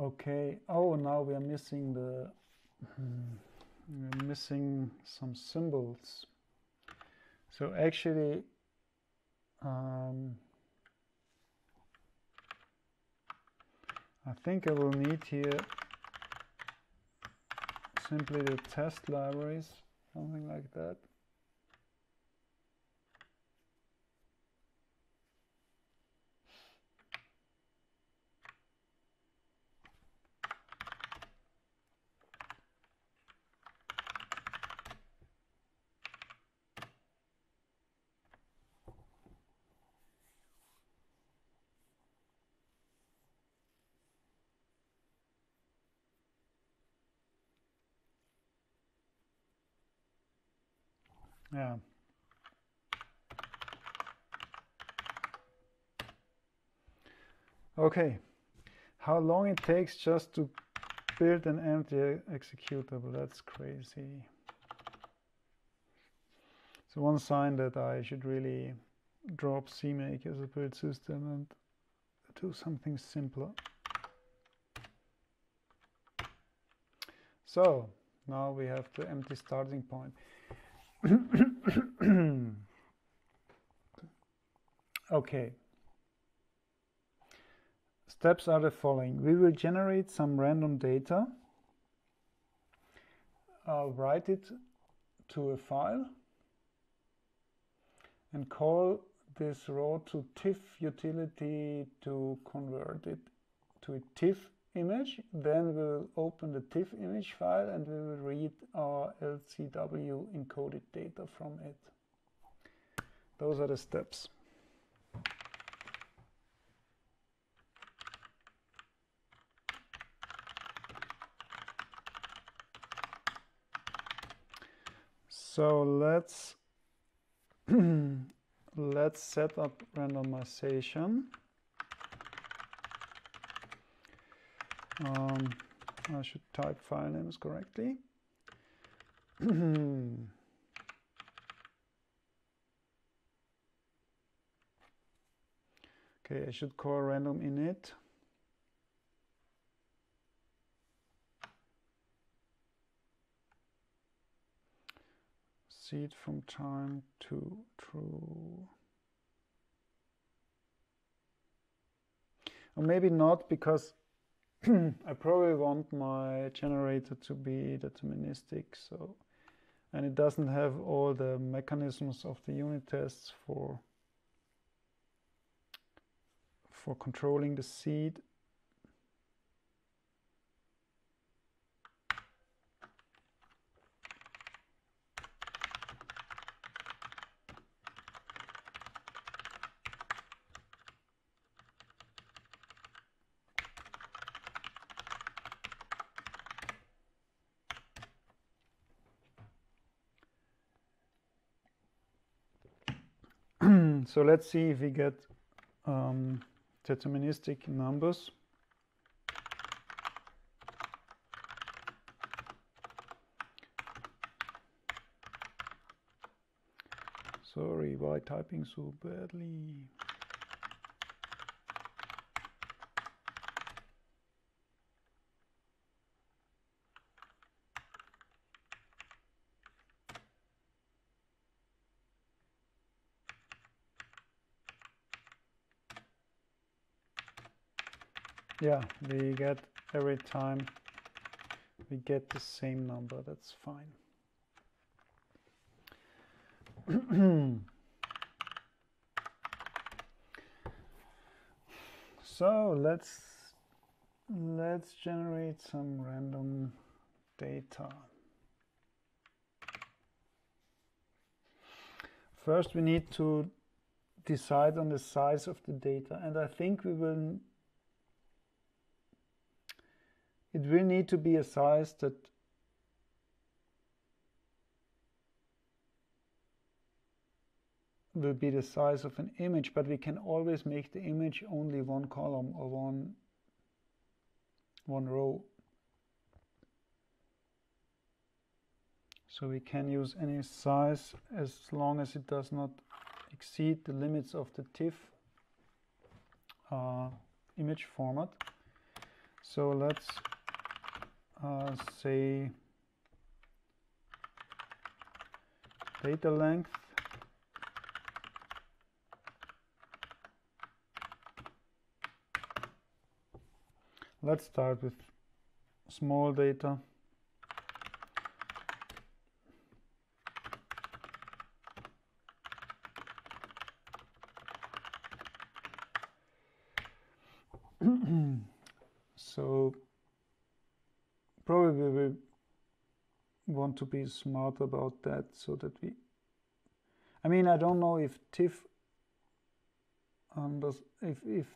okay, oh, now we are missing the, we're missing some symbols. So actually, um, I think I will need here simply the test libraries, something like that. Yeah. Okay, how long it takes just to build an empty executable, that's crazy. So one sign that I should really drop CMake as a build system and do something simpler. So now we have the empty starting point. (clears throat) (coughs) (clears throat) okay. Steps are the following. We will generate some random data, uh, write it to a file, and call this raw to TIFF utility to convert it to a TIFF image. Then we'll open the TIFF image file and we will read our LZW encoded data from it. Those are the steps. So let's (clears throat) let's set up randomization. Um, I should type file names correctly. (clears throat) okay, I should call random init. Seed from time to true. Or maybe not because (clears throat) I probably want my generator to be deterministic, so and it doesn't have all the mechanisms of the unit tests for for controlling the seed so let's see if we get um, deterministic numbers. Sorry, why typing so badly? Yeah, we get every time we get the same number, that's fine. (clears throat) so let's let's generate some random data. First we need to decide on the size of the data and I think we will it will need to be a size that will be the size of an image, but we can always make the image only one column or one, one row. So we can use any size as long as it does not exceed the limits of the TIFF uh, image format. So let's uh, say data length Let's start with small data. so probably we want to be smart about that so that we I mean I don't know if TIFF under if if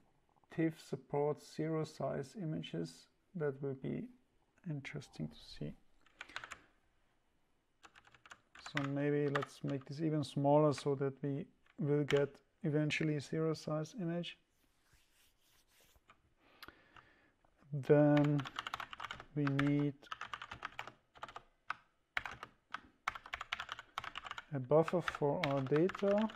TIFF supports zero size images that will be interesting to see. So maybe let's make this even smaller so that we will get eventually zero size image. Then we need a buffer for our data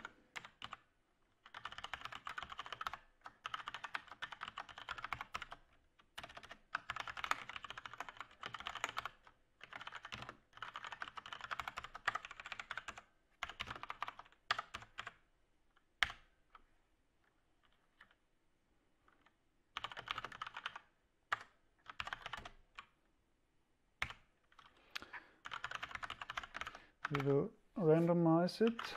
we will randomize it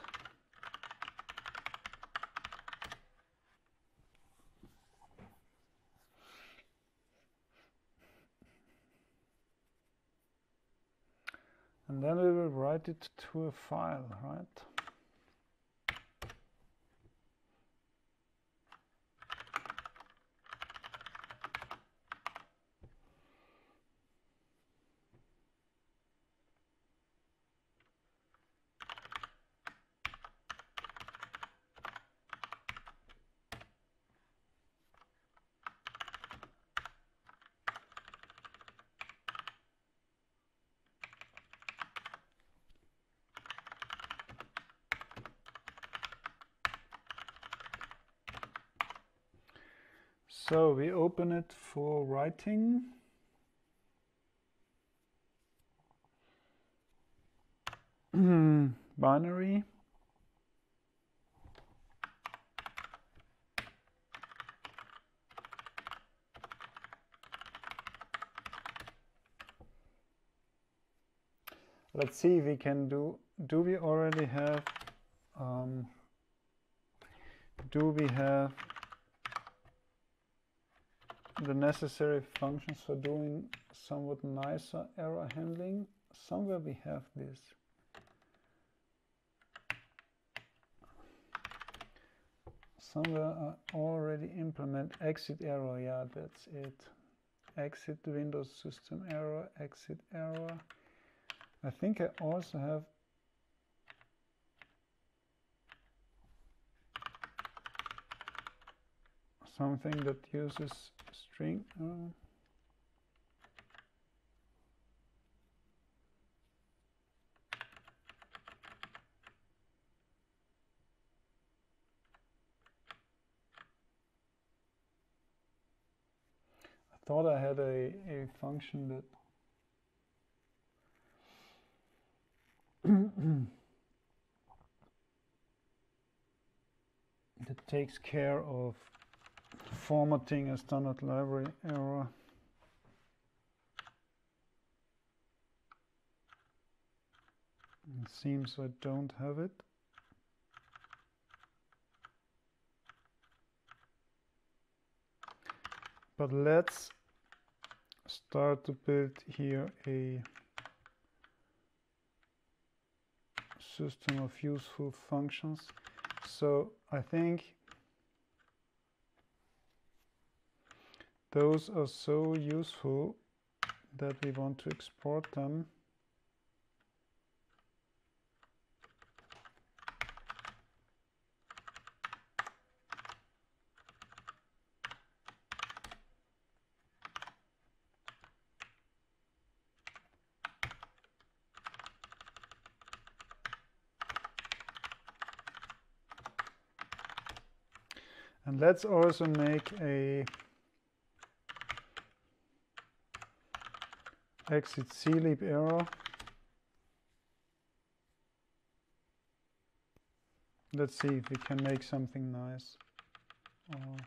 and then we will write it to a file right So we open it for writing. (clears throat) Binary. Let's see if we can do, do we already have, um, do we have the necessary functions for doing somewhat nicer error handling. Somewhere we have this. Somewhere I already implement exit error. Yeah, that's it. Exit Windows system error, exit error. I think I also have something that uses string. Uh, I thought I had a, a function that (coughs) that takes care of formatting a standard library error. It seems I don't have it. But let's start to build here a system of useful functions. So I think Those are so useful that we want to export them. And let's also make a exit clib error. Let's see if we can make something nice. Uh,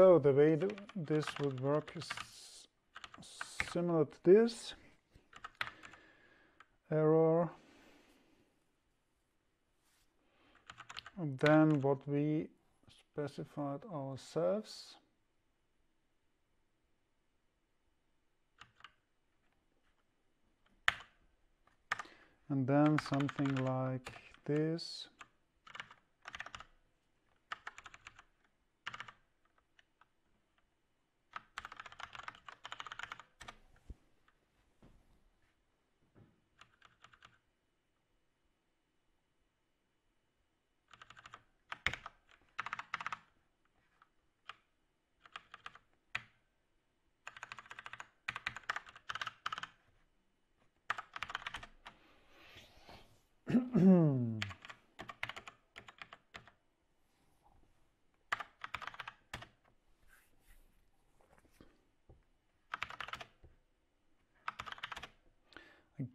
So the way th this would work is similar to this. Error. And then what we specified ourselves. And then something like this.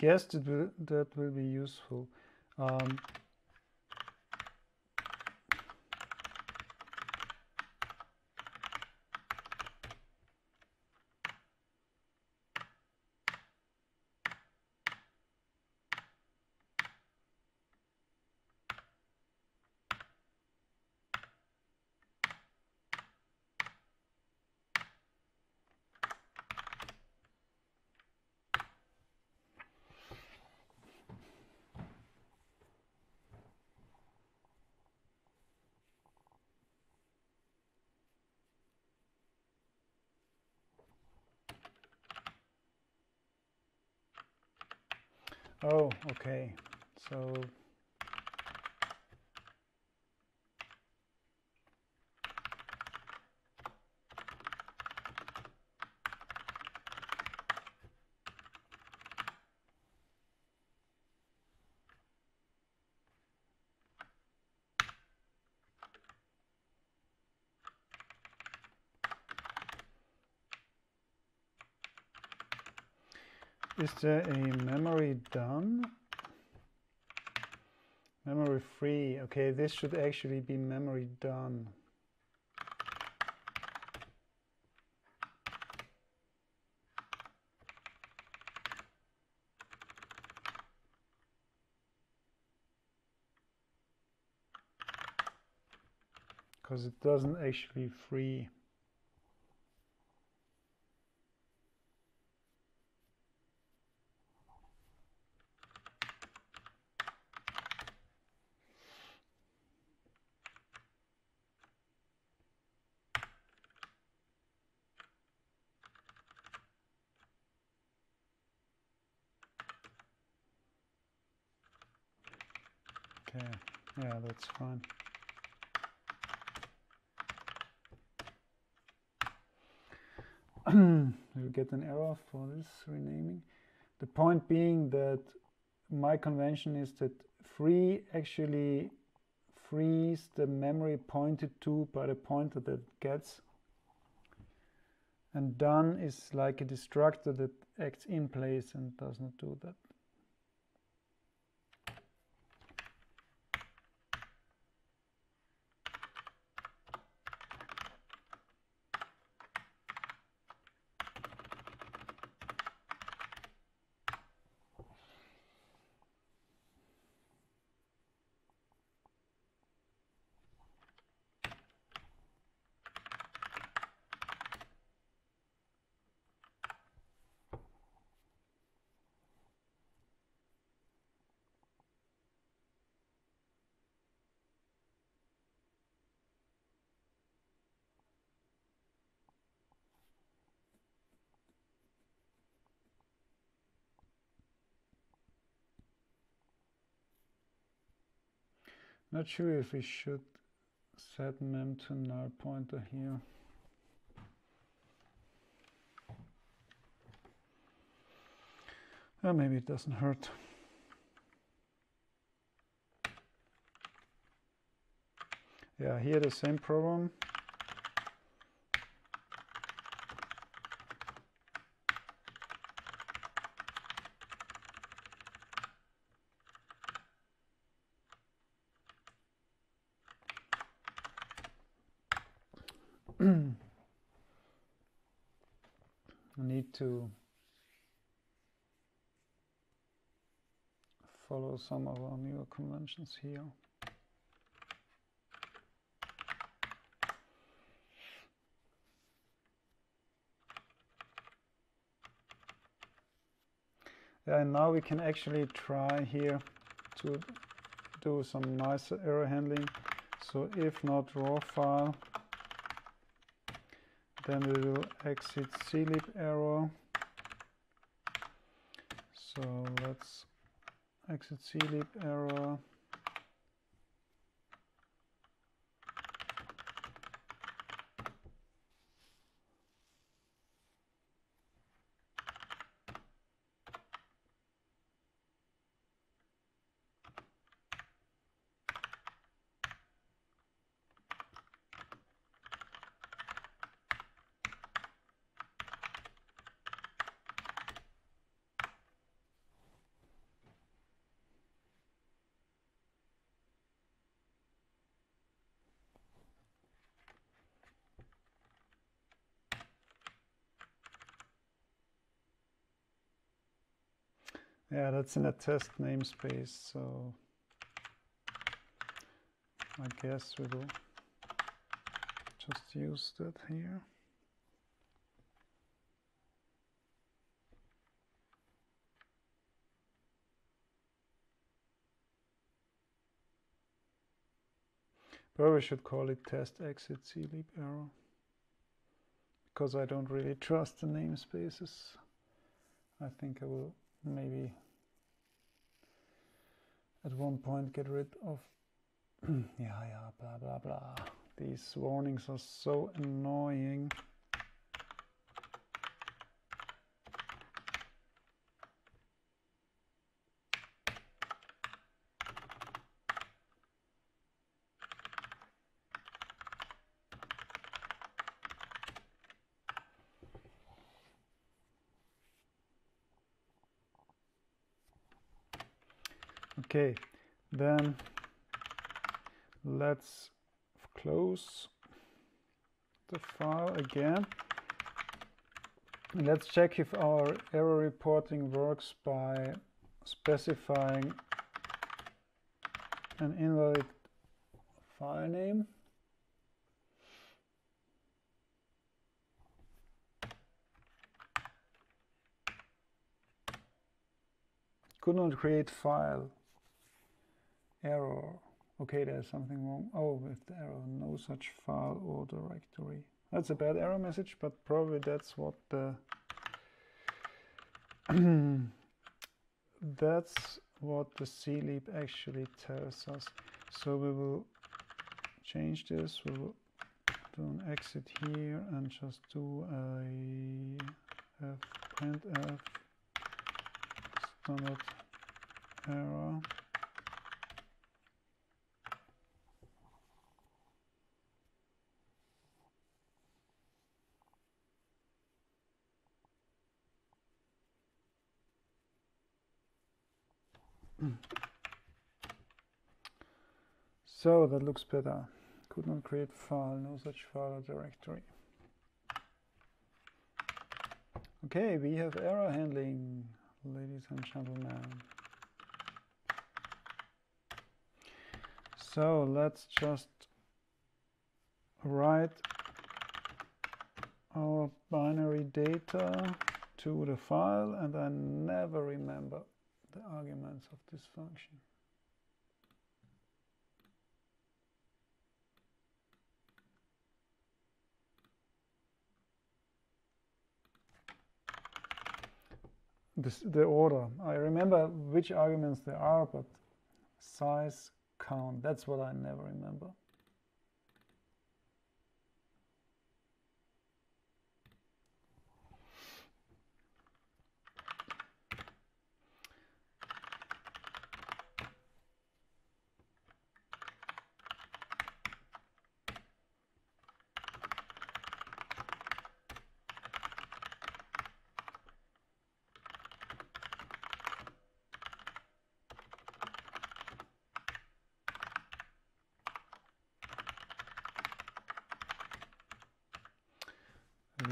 I guess that will, that will be useful. Um, Oh, okay. So Is there a memory done? Memory free. Okay, this should actually be memory done. Because it doesn't actually free. Okay, yeah, that's fine. we'll error for this renaming. The point being that my convention is that free actually frees the memory pointed to by the pointer that gets. And done is like a destructor that acts in place and does not do that. Not sure if we should set mem to null pointer here. Well, maybe it doesn't hurt. Yeah, here the same problem. need to some of our newer conventions here. And now we can actually try here to do some nice error handling. So if not raw file, then we will exit clib error. So let's exit clib error. Yeah, that's in a test namespace, so I guess we will just use that here. Probably should call it test exit clib error because I don't really trust the namespaces. I think I will maybe at one point get rid of (clears throat) yeah yeah blah blah blah. These warnings are so annoying Okay, then let's close the file again. Let's check if our error reporting works by specifying an invalid file name. Could not create file error. Okay, there's something wrong. Oh, with the error, no such file or directory. That's a bad error message, but probably that's what the (clears throat) that's what the clib actually tells us. So we will change this. We will do an exit here and just do a f printf standard error. Mm. So that looks better. Could not create file, no such file or directory. Okay, we have error handling, ladies and gentlemen. So let's just write our binary data to the file and I never remember the arguments of this function. This, the order. I remember which arguments there are, but size, count. That's what I never remember.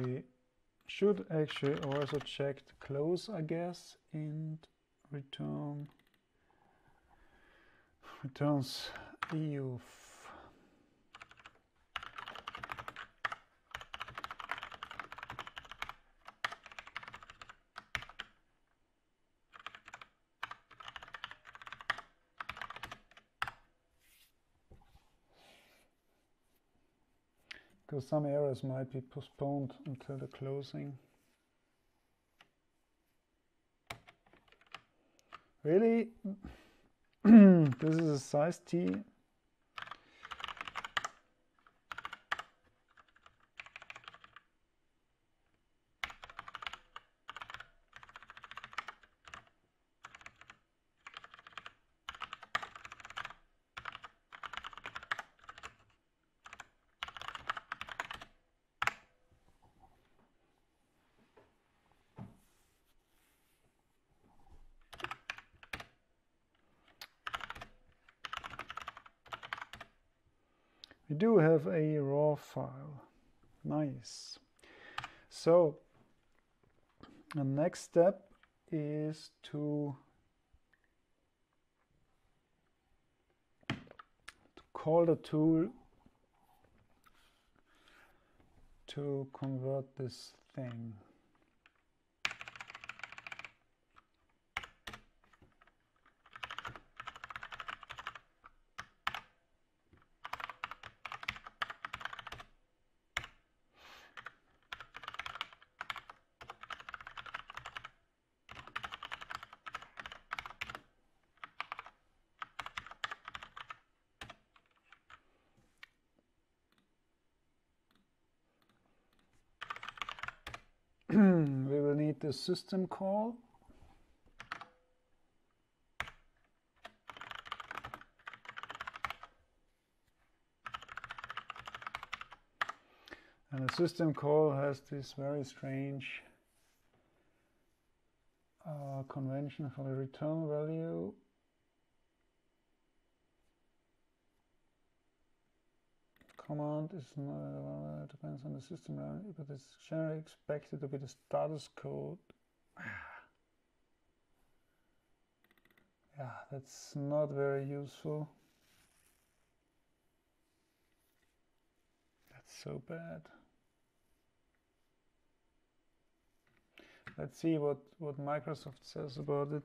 we should actually also check close I guess and return returns EU because some errors might be postponed until the closing. Really? (clears throat) this is a size T We do have a raw file. Nice. So the next step is to, to call the tool to convert this thing. we the system call. And the system call has this very strange uh, convention for the return value command is uh, depends on the system, but it's generally expected to be the status code. (sighs) yeah, that's not very useful. That's so bad. Let's see what, what Microsoft says about it.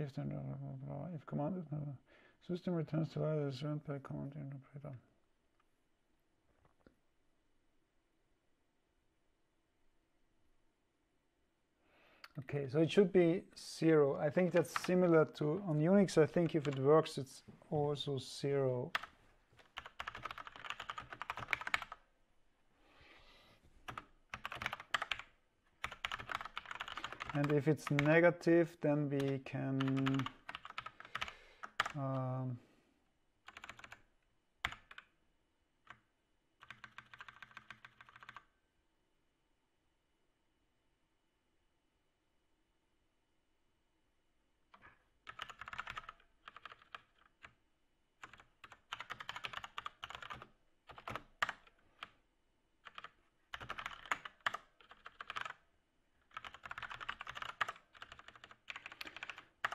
If blah, blah, blah, if command is not system returns to value is by command interpreter. Okay, so it should be zero. I think that's similar to on Unix. I think if it works, it's also zero. And if it's negative, then we can um,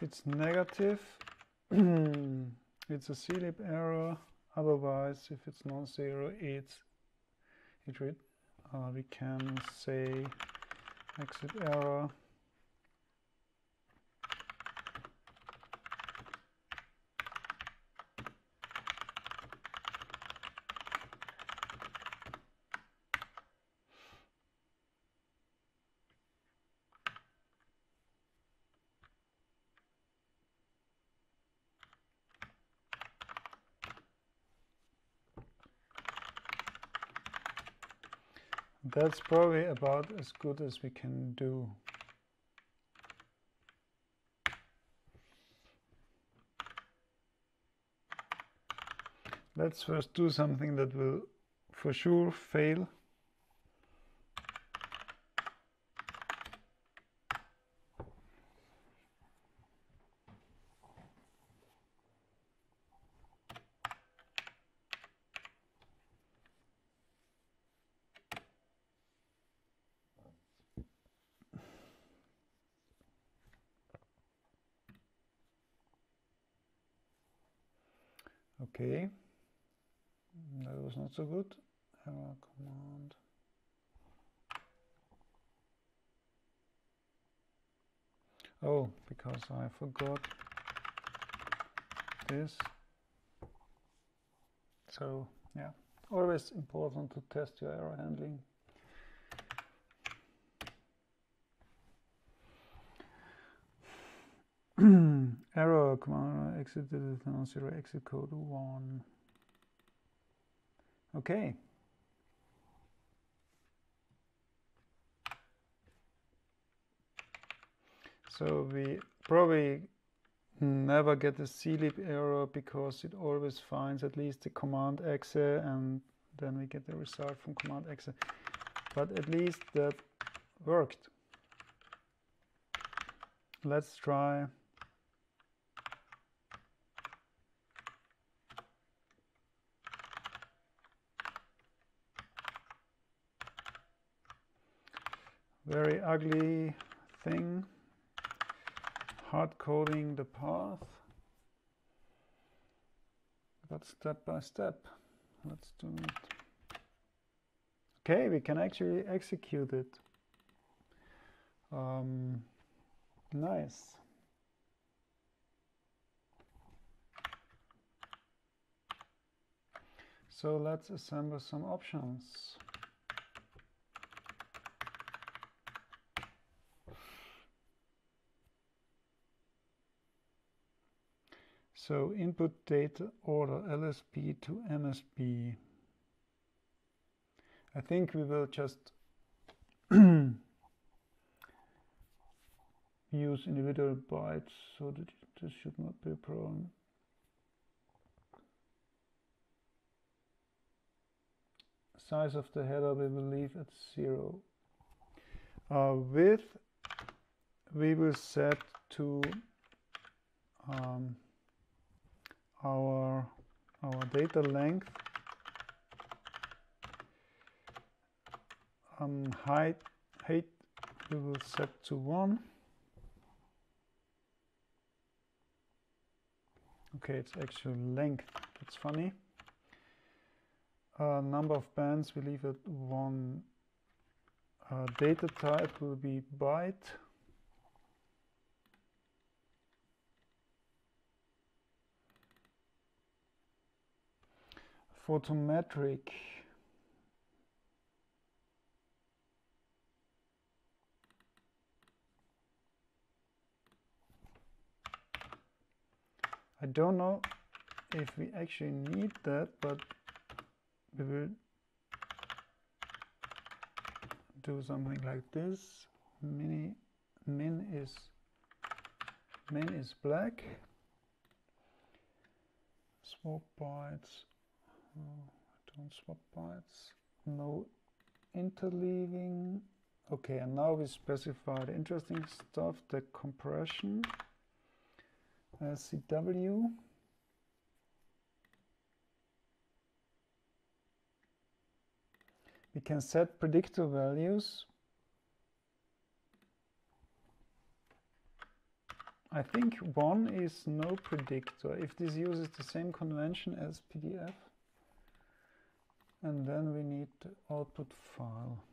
it's negative, (clears throat) it's a clib error. Otherwise, if it's non-zero, it's it uh, we can say exit error That's probably about as good as we can do. Let's first do something that will for sure fail. Okay, that was not so good. Error command. Oh, because I forgot this. So, yeah, always important to test your error handling. (clears throat) error command exit zero exit code one. Okay. So we probably never get a clib error because it always finds at least the command exe and then we get the result from command exe. But at least that worked. Let's try very ugly thing. Hard coding the path. But step by step. Let's do it. Okay we can actually execute it. Um, nice. So let's assemble some options So input data order LSB to MSB. I think we will just (clears throat) use individual bytes so that this should not be a problem. Size of the header we will leave at zero. Uh, width we will set to um, our our data length um, height height we will set to 1 okay it's actually length that's funny. Uh, number of bands we leave at 1 uh, data type will be byte photometric. I don't know if we actually need that but we will do something like this. Mini min is min is black. Swap bytes don't swap bytes no interleaving. Okay and now we specify the interesting stuff the compression. Uh, CW we can set predictor values. I think one is no predictor. If this uses the same convention as PDF and then we need output file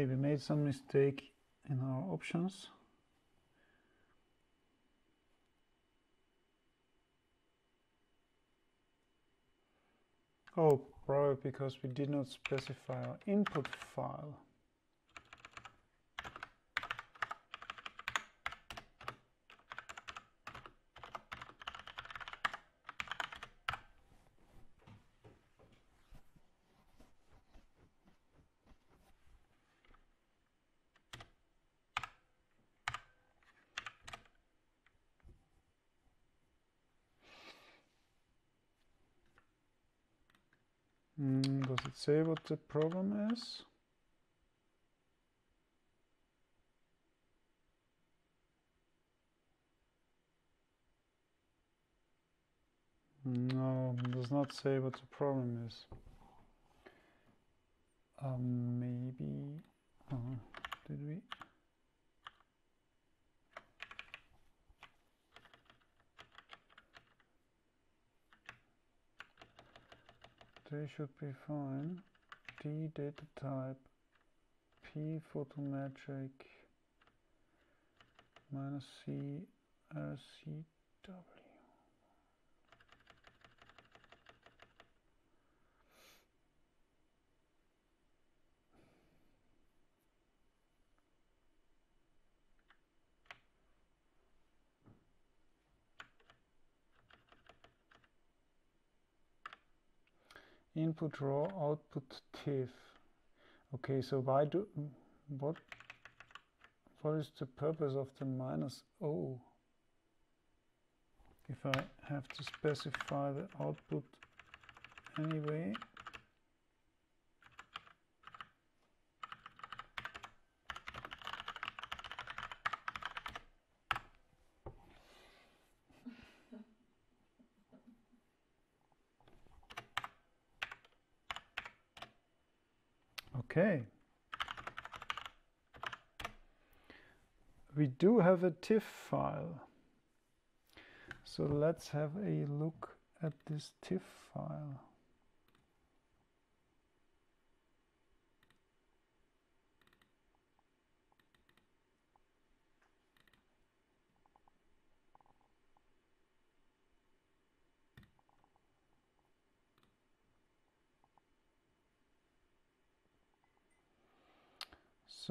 Okay, we made some mistake in our options. Oh, probably because we did not specify our input file. Mm, does it say what the problem is? No, does not say what the problem is. Um, maybe, uh, did we? They should be fine. D data type, P photometric, minus C uh, LZW. Input raw output TIFF okay so why do what what is the purpose of the minus O? If I have to specify the output anyway Okay. We do have a TIFF file. So let's have a look at this TIFF file.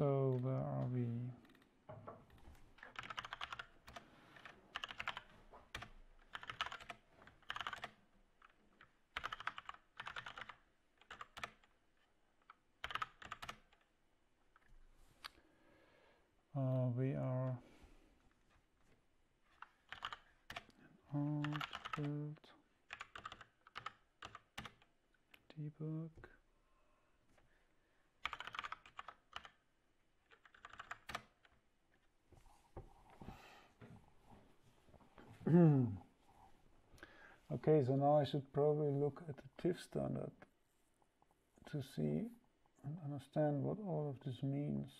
So where are we? Uh, we are output debug okay, so now I should probably look at the TIFF standard to see and understand what all of this means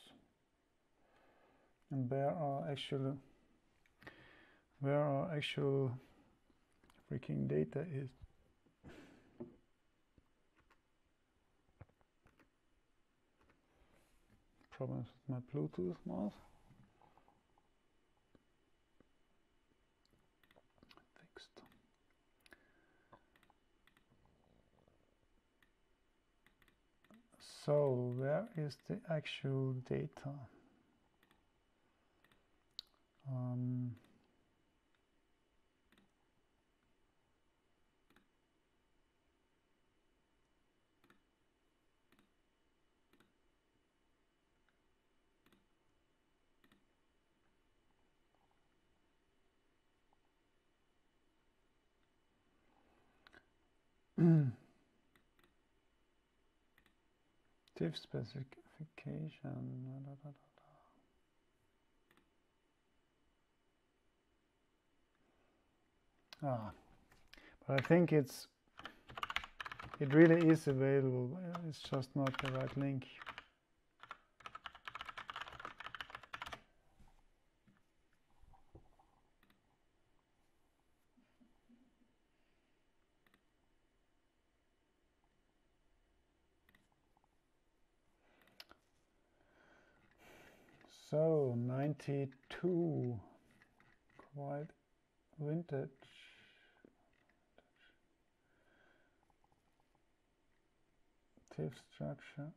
and where our actual where our actual freaking data is. Problems with my Bluetooth mouse. So where is the actual data? Um, (clears throat) TIFF specification. Da, da, da, ah, but I think it's it really is available. It's just not the right link. So 92, quite vintage. TIFF structure.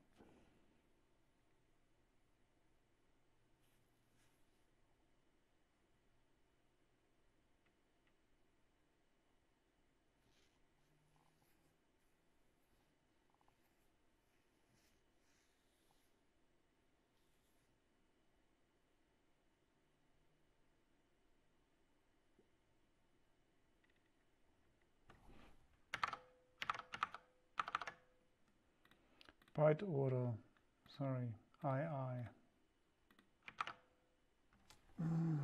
Byte order, sorry, II. Mm.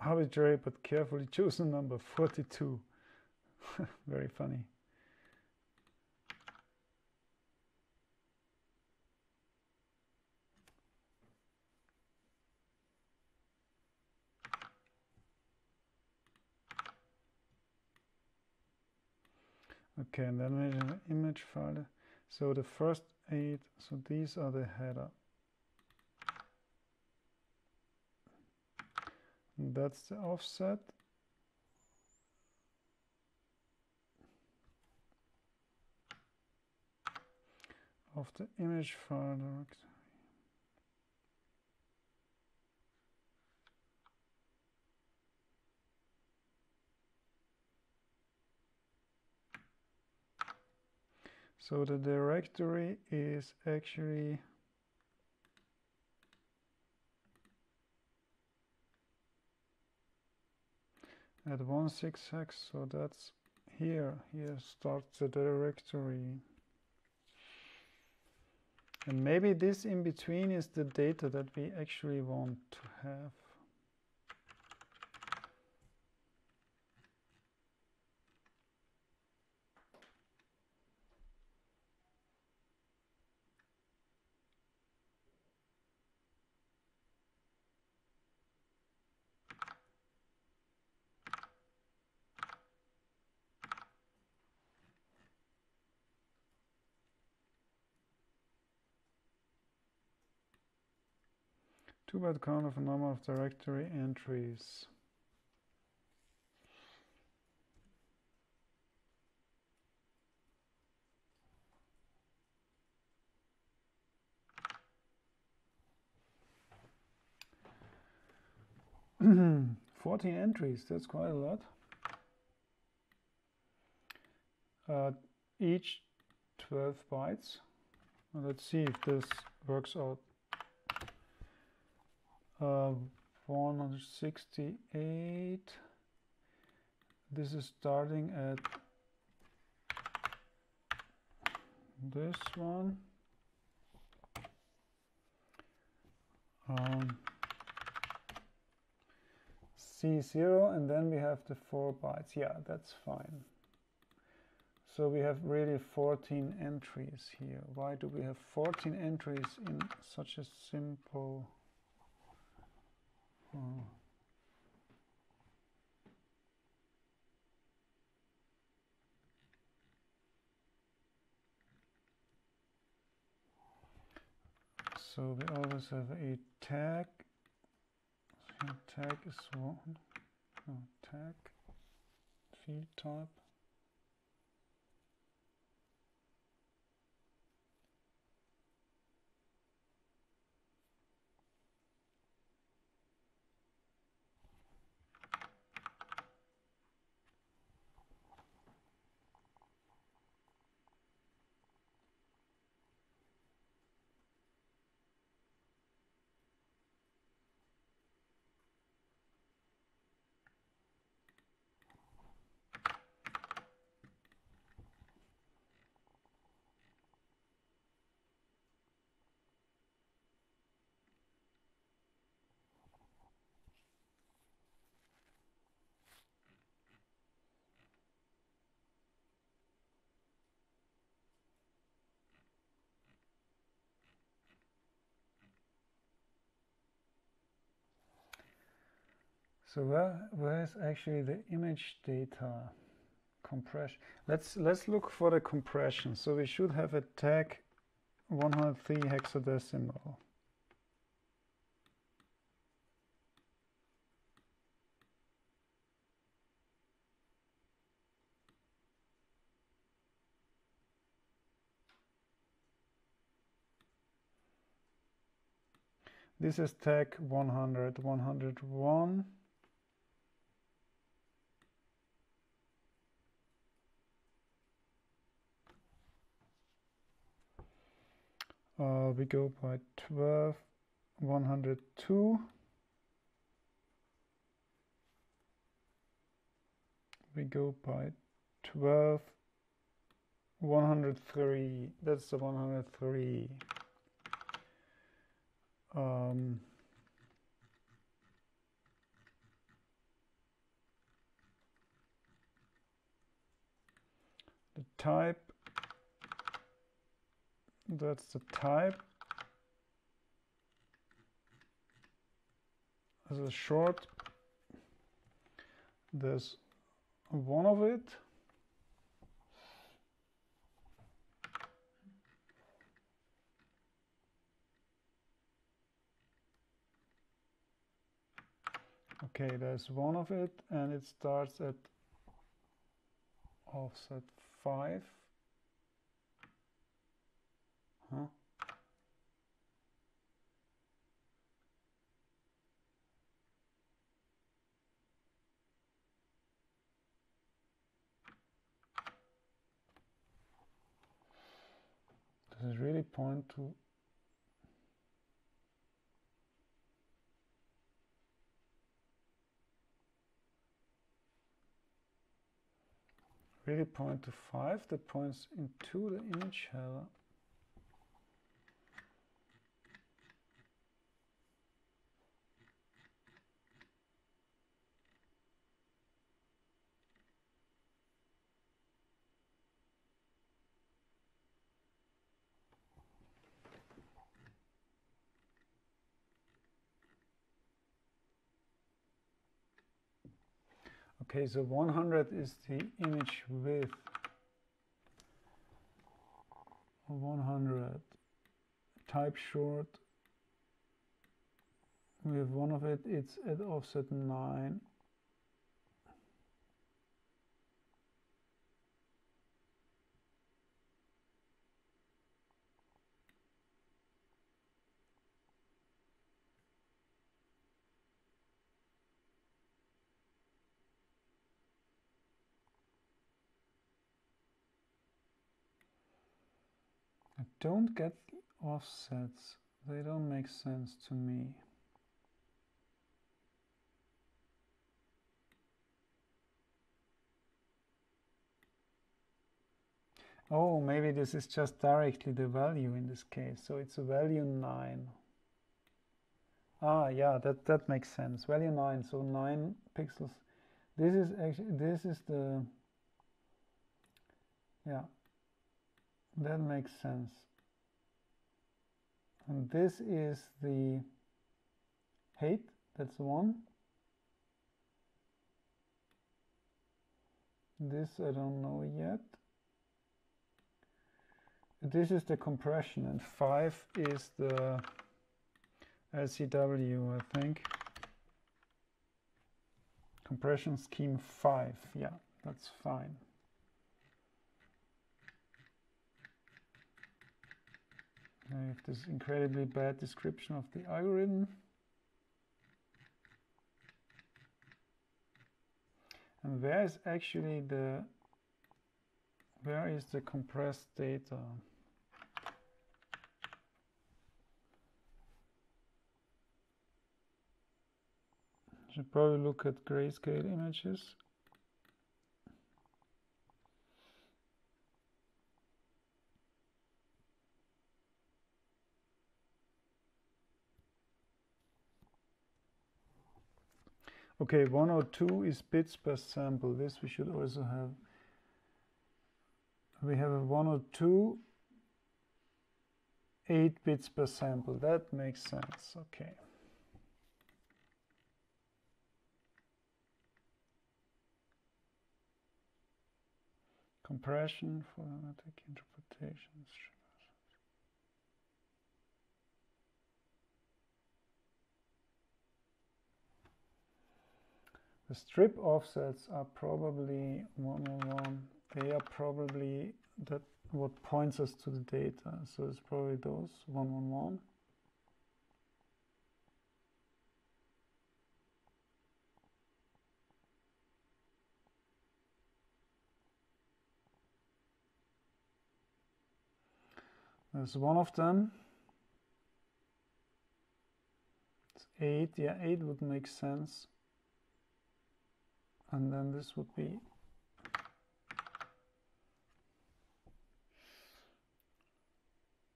arbitrary but carefully chosen number 42. (laughs) Very funny. Okay, and then we have an image file. So the first eight, so these are the header. And that's the offset. of the image file directory. So the directory is actually at 16 hex, so that's here, here starts the directory. And maybe this in between is the data that we actually want to have. Two-byte count of a number of directory entries. (clears throat) Fourteen entries, that's quite a lot. Uh, each 12 bytes. Let's see if this works out uh, 168 this is starting at this one. Um, C0 and then we have the 4 bytes. Yeah that's fine. So we have really 14 entries here. Why do we have 14 entries in such a simple Hmm. So we always have a tag. tag is one. No, tag field type. So where, where is actually the image data compression? Let's, let's look for the compression. So we should have a tag 103 hexadecimal. This is tag 100, 101. Uh, we go by 12, 102. We go by 12, 103. That's the 103. Um, the type that's the type. As a short. There's one of it. Okay there's one of it and it starts at offset 5 Huh? Does it really point to really point to 5 that points into the image header Okay, so 100 is the image width. 100 type short. We have one of it, it's at offset 9. Don't get offsets. They don't make sense to me. Oh, maybe this is just directly the value in this case. So it's a value 9. Ah, yeah, that, that makes sense. Value 9, so 9 pixels. This is actually, this is the, yeah, that makes sense. And this is the height, that's one. This I don't know yet. This is the compression and 5 is the LZW, I think. Compression scheme 5, yeah, that's fine. I have this incredibly bad description of the algorithm. And where is actually the, where is the compressed data? Should probably look at grayscale images. Okay, 102 is bits per sample. This we should also have. We have a 102, 8 bits per sample. That makes sense. Okay. Compression, photometric interpretations. The strip offsets are probably one on one. They are probably that what points us to the data. So it's probably those one one one. There's one of them. It's eight. Yeah, eight would make sense and then this would be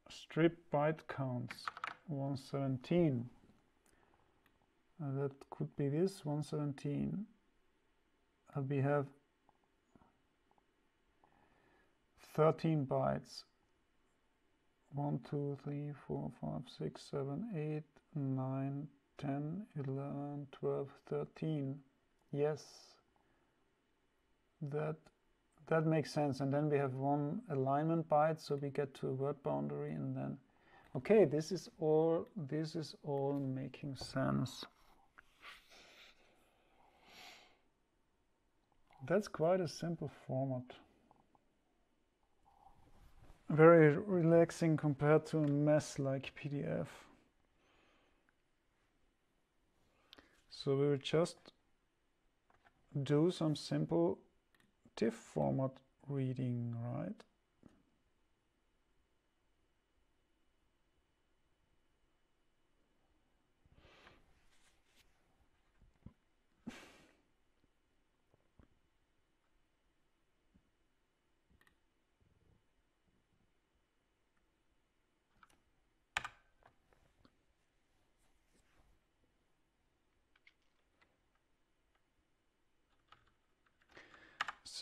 strip byte counts 117 uh, that could be this 117 and we have 13 bytes. 1 2 3 4 5 6 7 8 9 10 11 12 13 yes that that makes sense. And then we have one alignment byte so we get to a word boundary and then okay this is all this is all making sense. That's quite a simple format. Very relaxing compared to a mess like PDF so we will just do some simple TIFF format reading, right?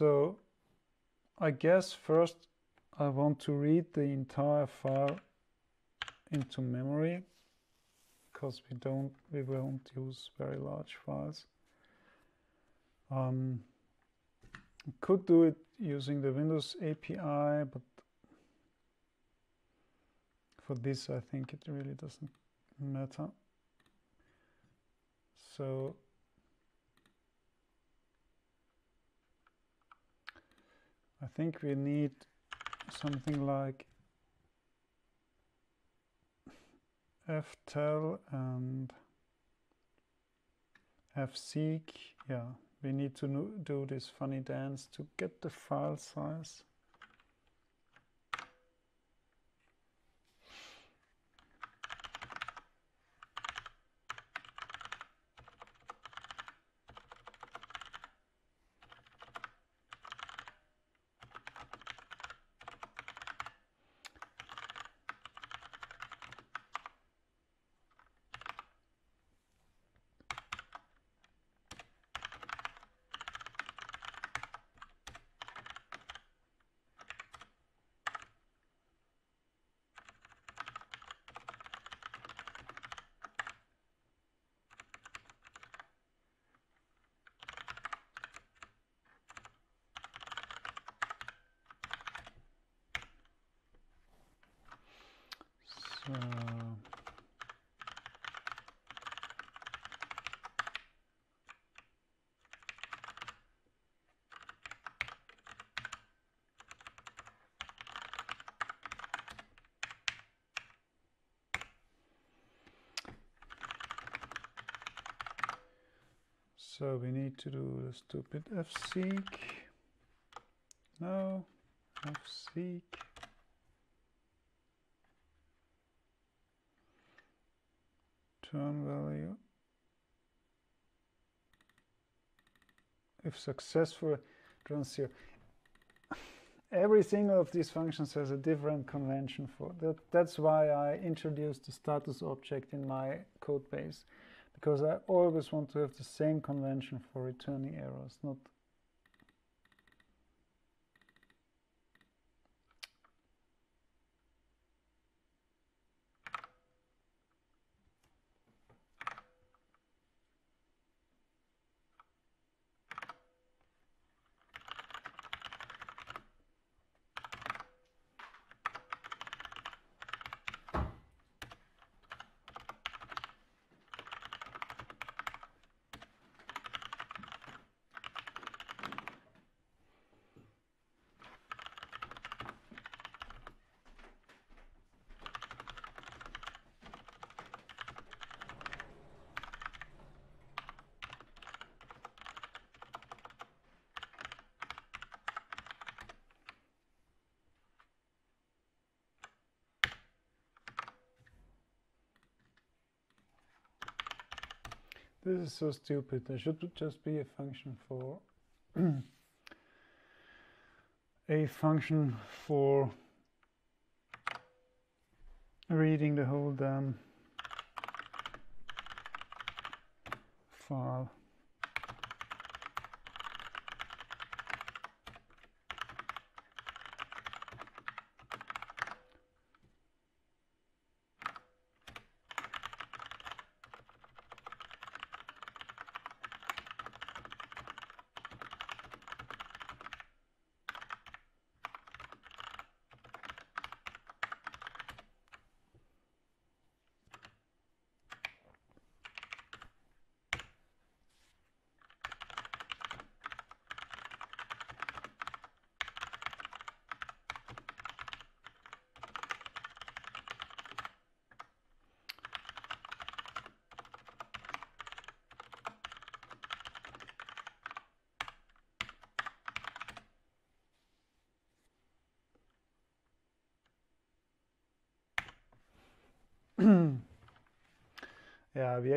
So I guess first I want to read the entire file into memory because we don't we won't use very large files. Um, could do it using the Windows API, but for this I think it really doesn't matter. So I think we need something like ftell and fseek. Yeah, we need to do this funny dance to get the file size. So we need to do the stupid fseek. No, fseek. Turn value. If successful, zero. (laughs) Every single of these functions has a different convention for that. That's why I introduced the status object in my code base because I always want to have the same convention for returning errors, not This is so stupid. There should just be a function for (clears throat) a function for reading the whole damn file.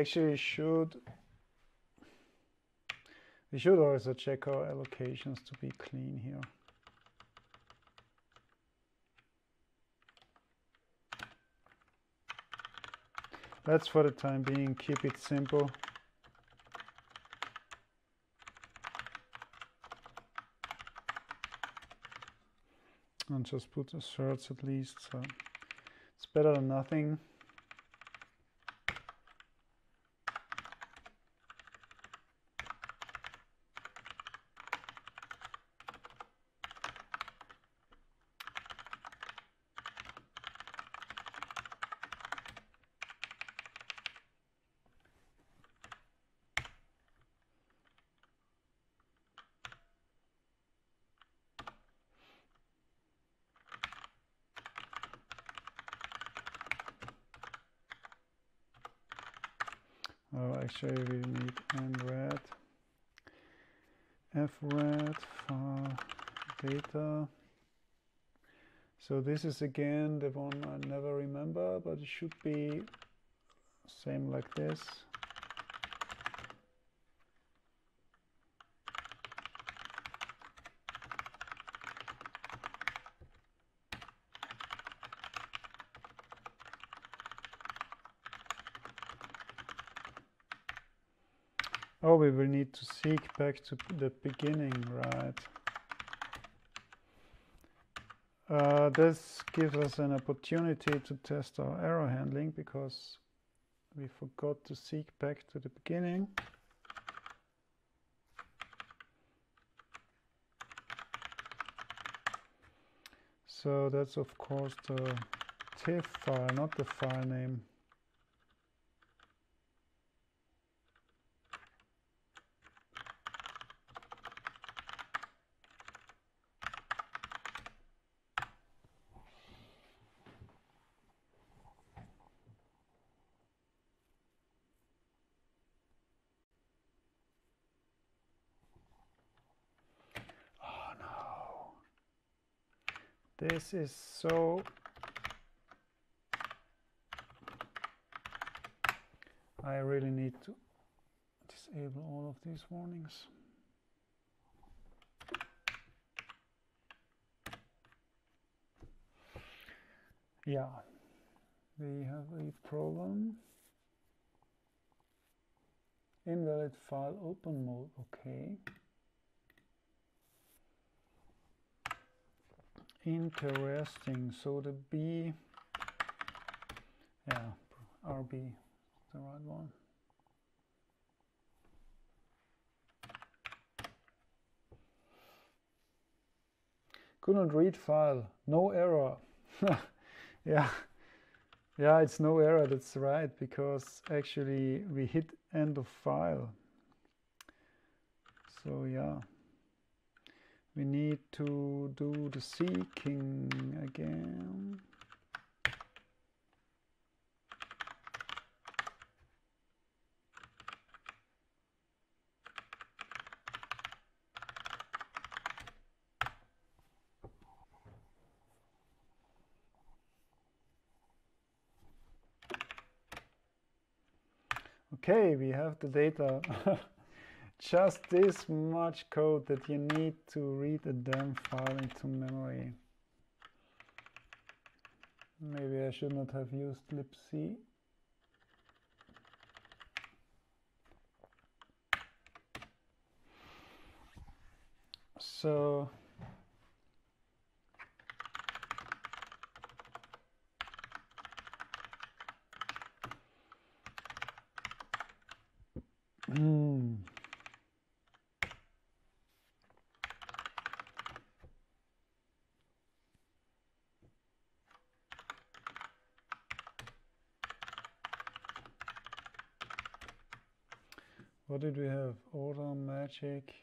Actually should we should also check our allocations to be clean here. Let's for the time being keep it simple. And just put the certs at least, so it's better than nothing. Oh, actually we need nred fread file data. So this is again the one I never remember, but it should be same like this. Oh, we will need to seek back to the beginning, right? Uh, this gives us an opportunity to test our error handling because we forgot to seek back to the beginning. So that's of course the TIFF file, not the file name. This is so I really need to disable all of these warnings. Yeah, we have a problem. Invalid file open mode, okay. Interesting. So the B, yeah, RB the right one. Couldn't read file, no error. (laughs) yeah, yeah, it's no error, that's right, because actually we hit end of file. So yeah we need to do the seeking again. Okay, we have the data. (laughs) Just this much code that you need to read a damn file into memory. Maybe I should not have used libc. So hmm. What did we have? Order, magic.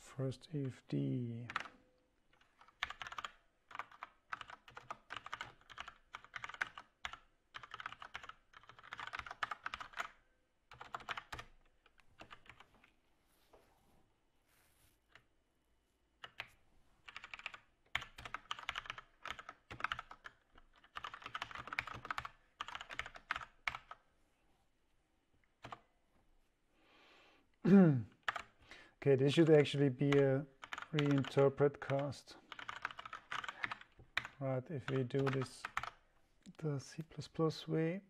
First IFD. Okay, this should actually be a reinterpret cast. Right, if we do this the C++ way,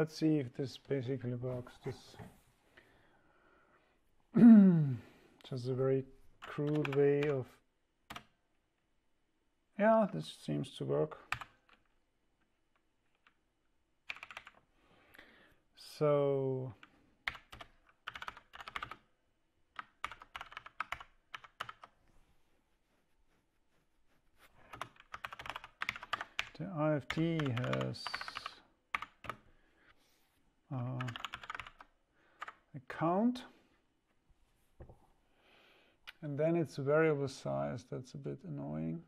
Let's see if this basically works. This (clears throat) just a very crude way of yeah, this seems to work. So the IFD has uh, count and then it's a variable size that's a bit annoying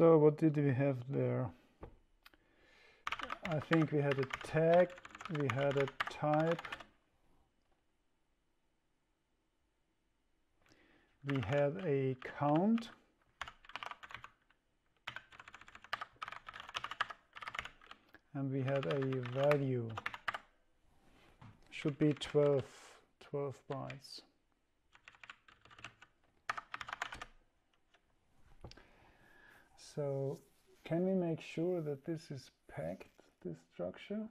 So what did we have there? I think we had a tag, we had a type, we had a count, and we had a value. Should be 12, 12 bytes. So can we make sure that this is packed, this structure?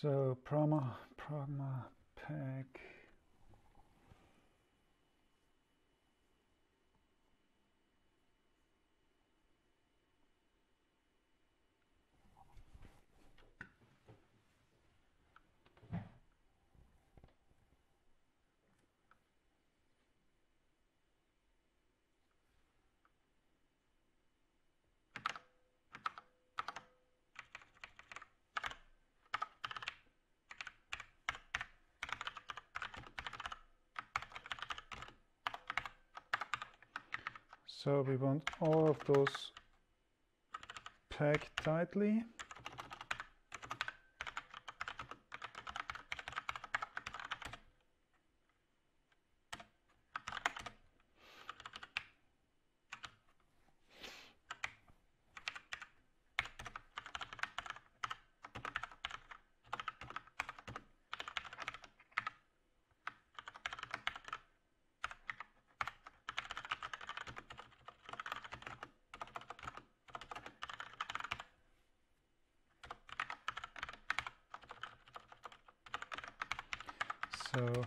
So Pragma, Pragma pack. So we want all of those packed tightly. So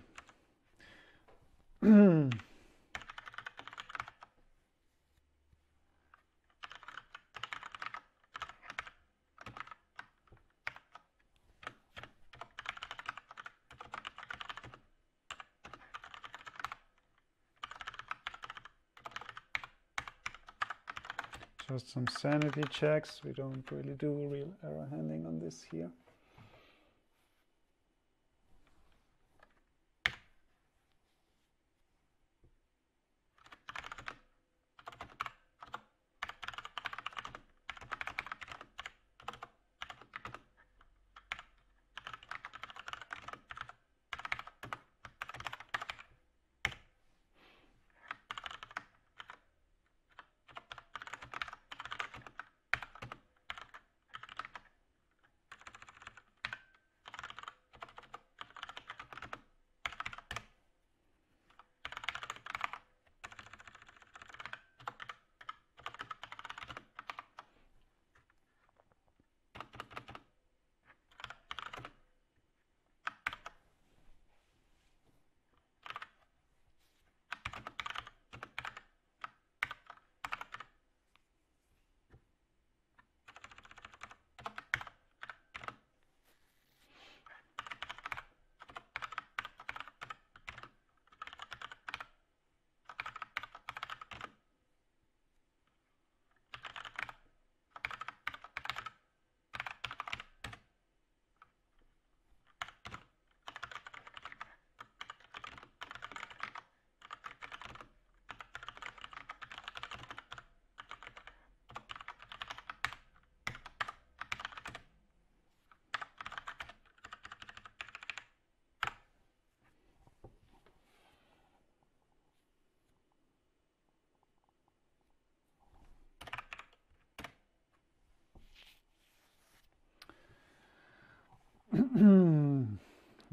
just some sanity checks. We don't really do real error handling on this here.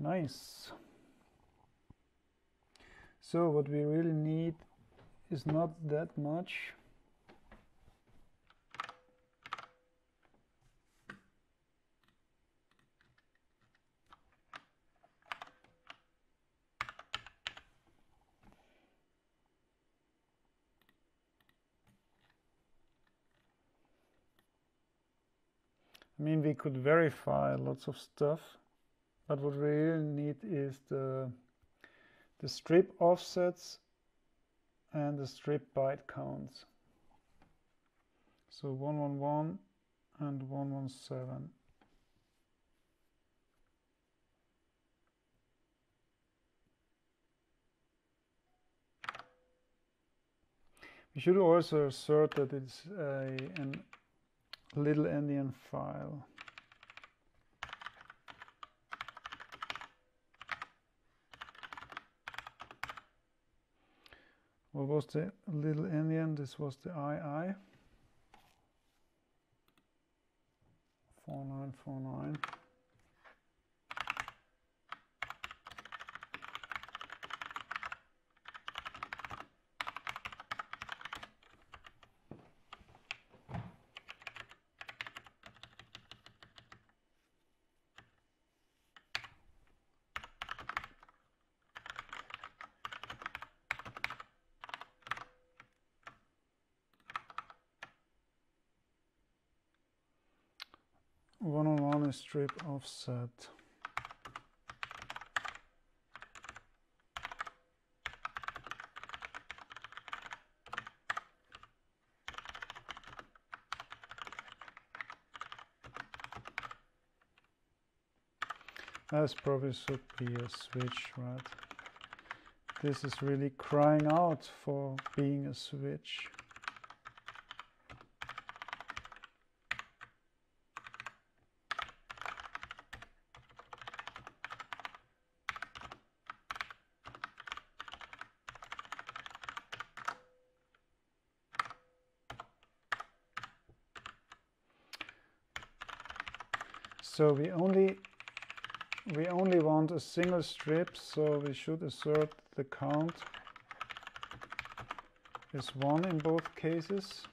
Nice. So what we really need is not that much. I mean, we could verify lots of stuff, but what we really need is the, the strip offsets and the strip byte counts. So 111 and 117. We should also assert that it's a, an little endian file. What was the little endian? This was the II. 4949. one-on-one is strip offset. This probably should be a switch, right? This is really crying out for being a switch. So we only we only want a single strip, so we should assert the count is 1 in both cases.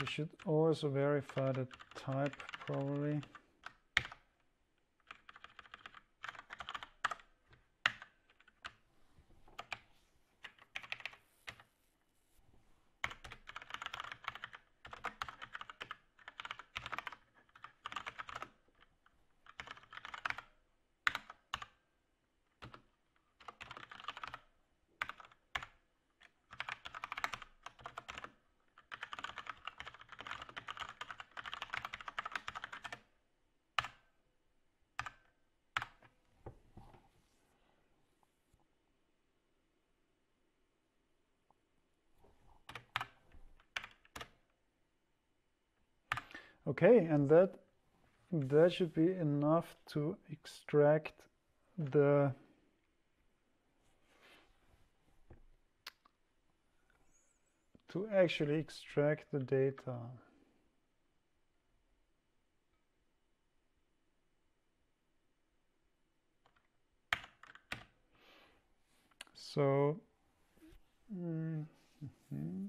We should also verify the type probably. Okay, and that that should be enough to extract the to actually extract the data. So, mm -hmm.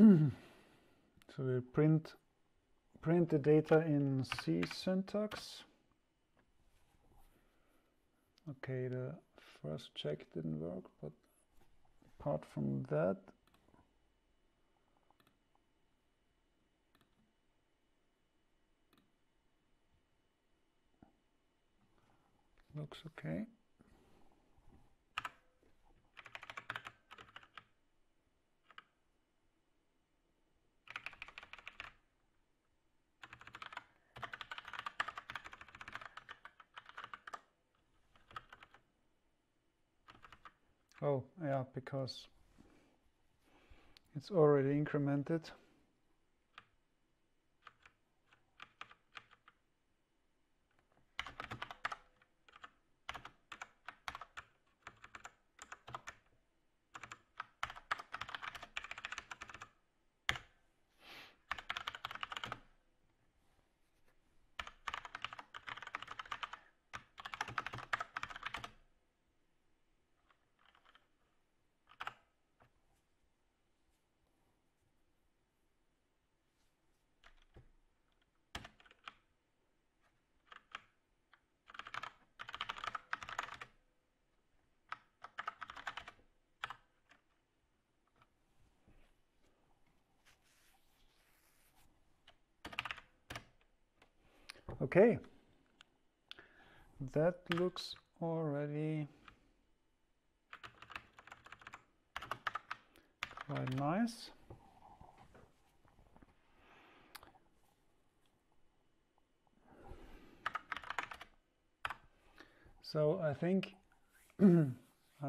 So we'll print print the data in C syntax. Okay, the first check didn't work, but apart from that, looks okay. Oh, yeah, because it's already incremented. Okay, that looks already quite nice. So I think (clears throat) I'm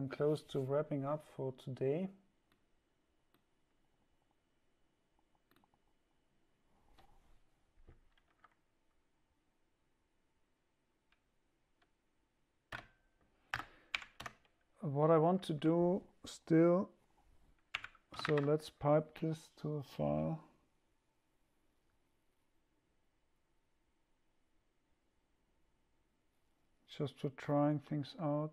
close to wrapping up for today. what I to do still, so let's pipe this to a file. Just for trying things out.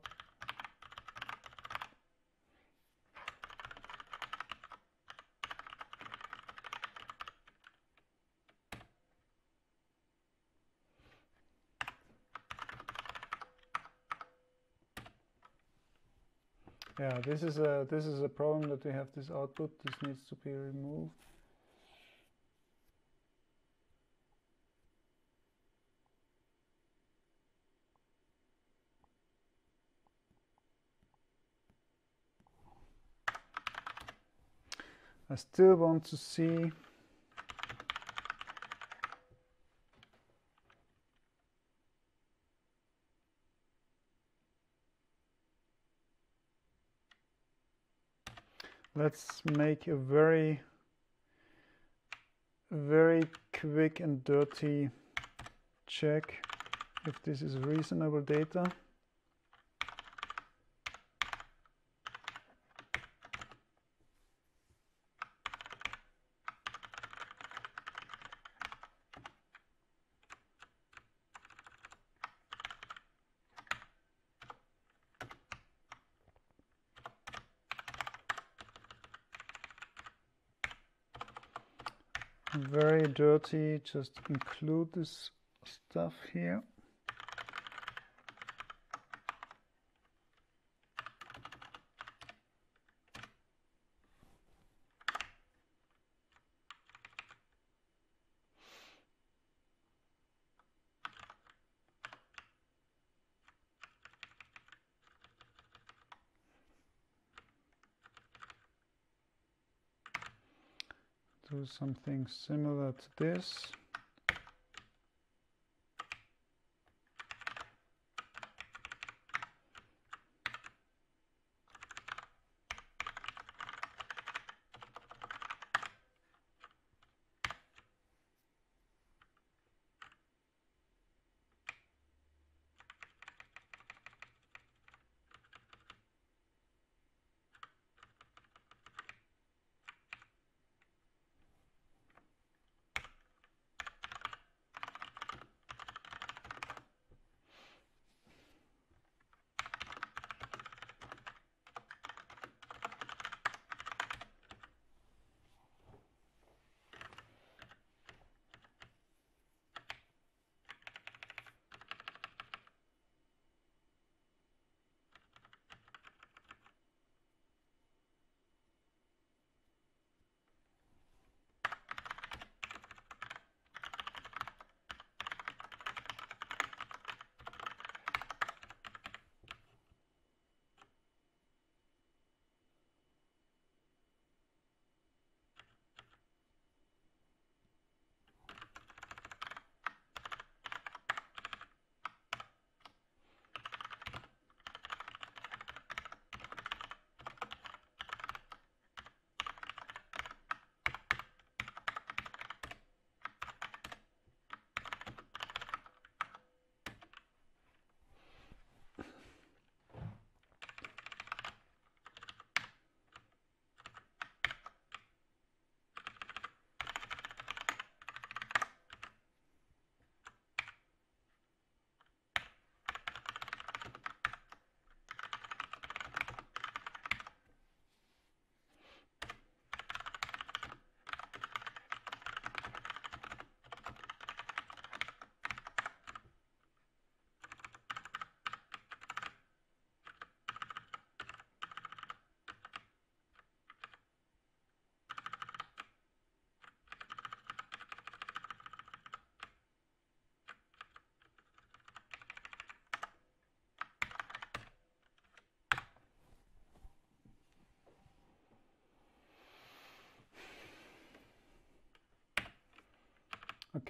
Yeah, this is a this is a problem that we have this output. This needs to be removed. I still want to see let's make a very very quick and dirty check if this is reasonable data very dirty just include this stuff here do something similar to this.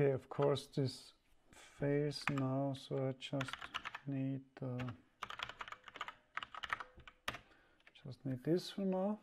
Okay, of course this fails now, so I just need uh, just need this for now.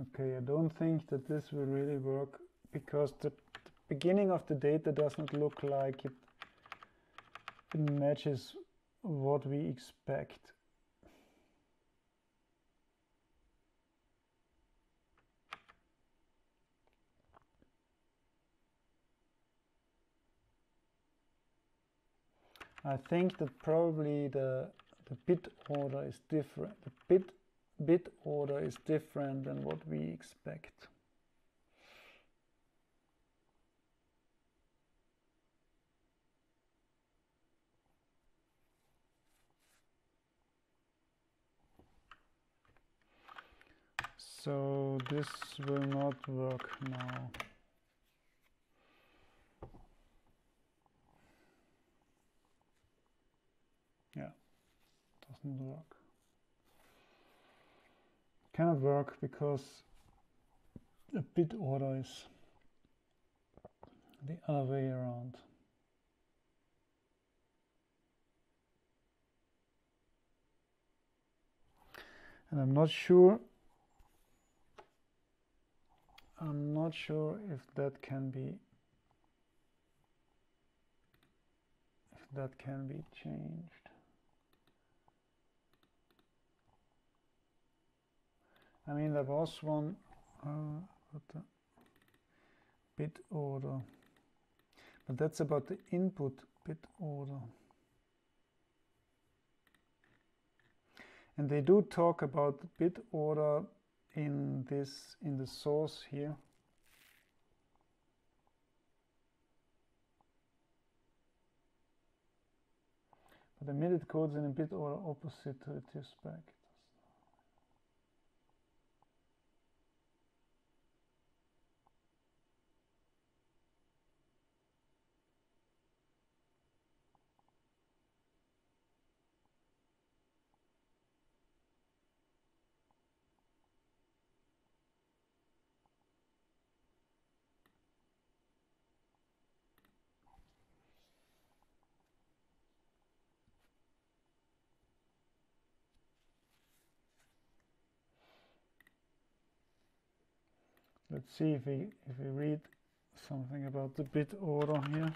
Okay, I don't think that this will really work because the, the beginning of the data does not look like it, it matches what we expect. I think that probably the the bit order is different. The bit bit order is different than what we expect. So this will not work now. Yeah, doesn't work cannot work because the bit order is the other way around. And I'm not sure I'm not sure if that can be if that can be changed. I mean, there was one uh, bit order, but that's about the input bit order. And they do talk about bit order in this in the source here. But the emitted codes in a bit order opposite to the spec. Let's see if we if we read something about the bit order here.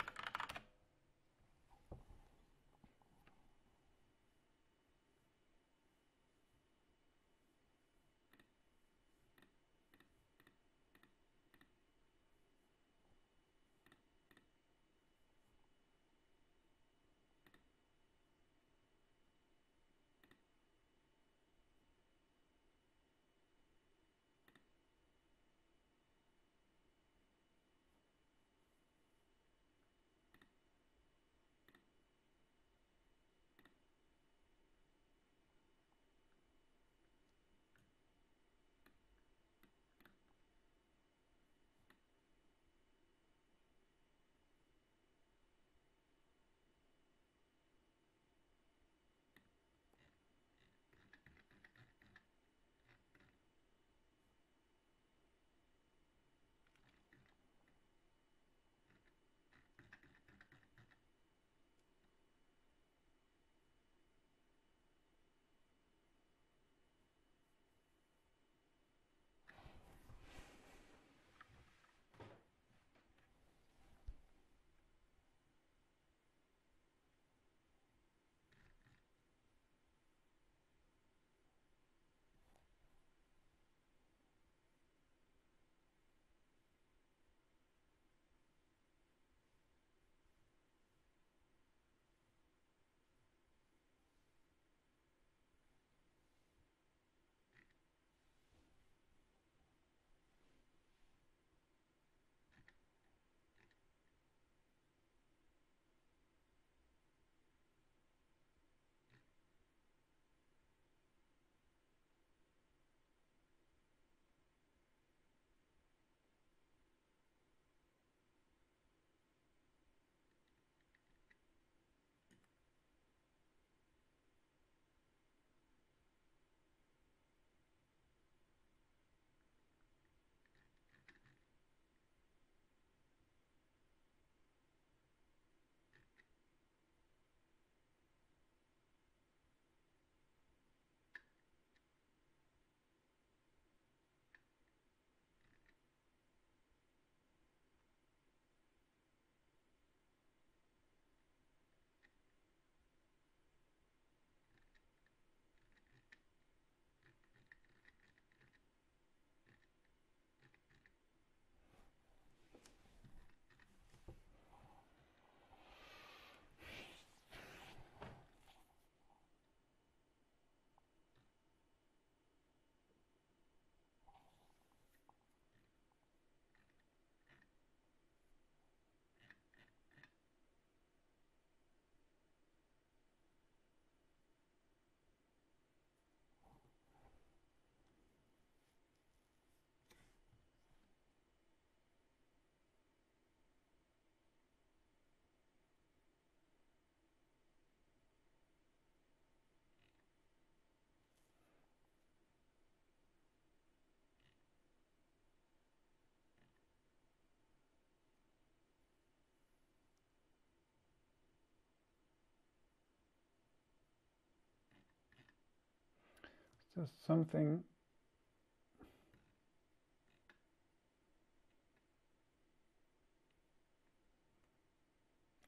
Just something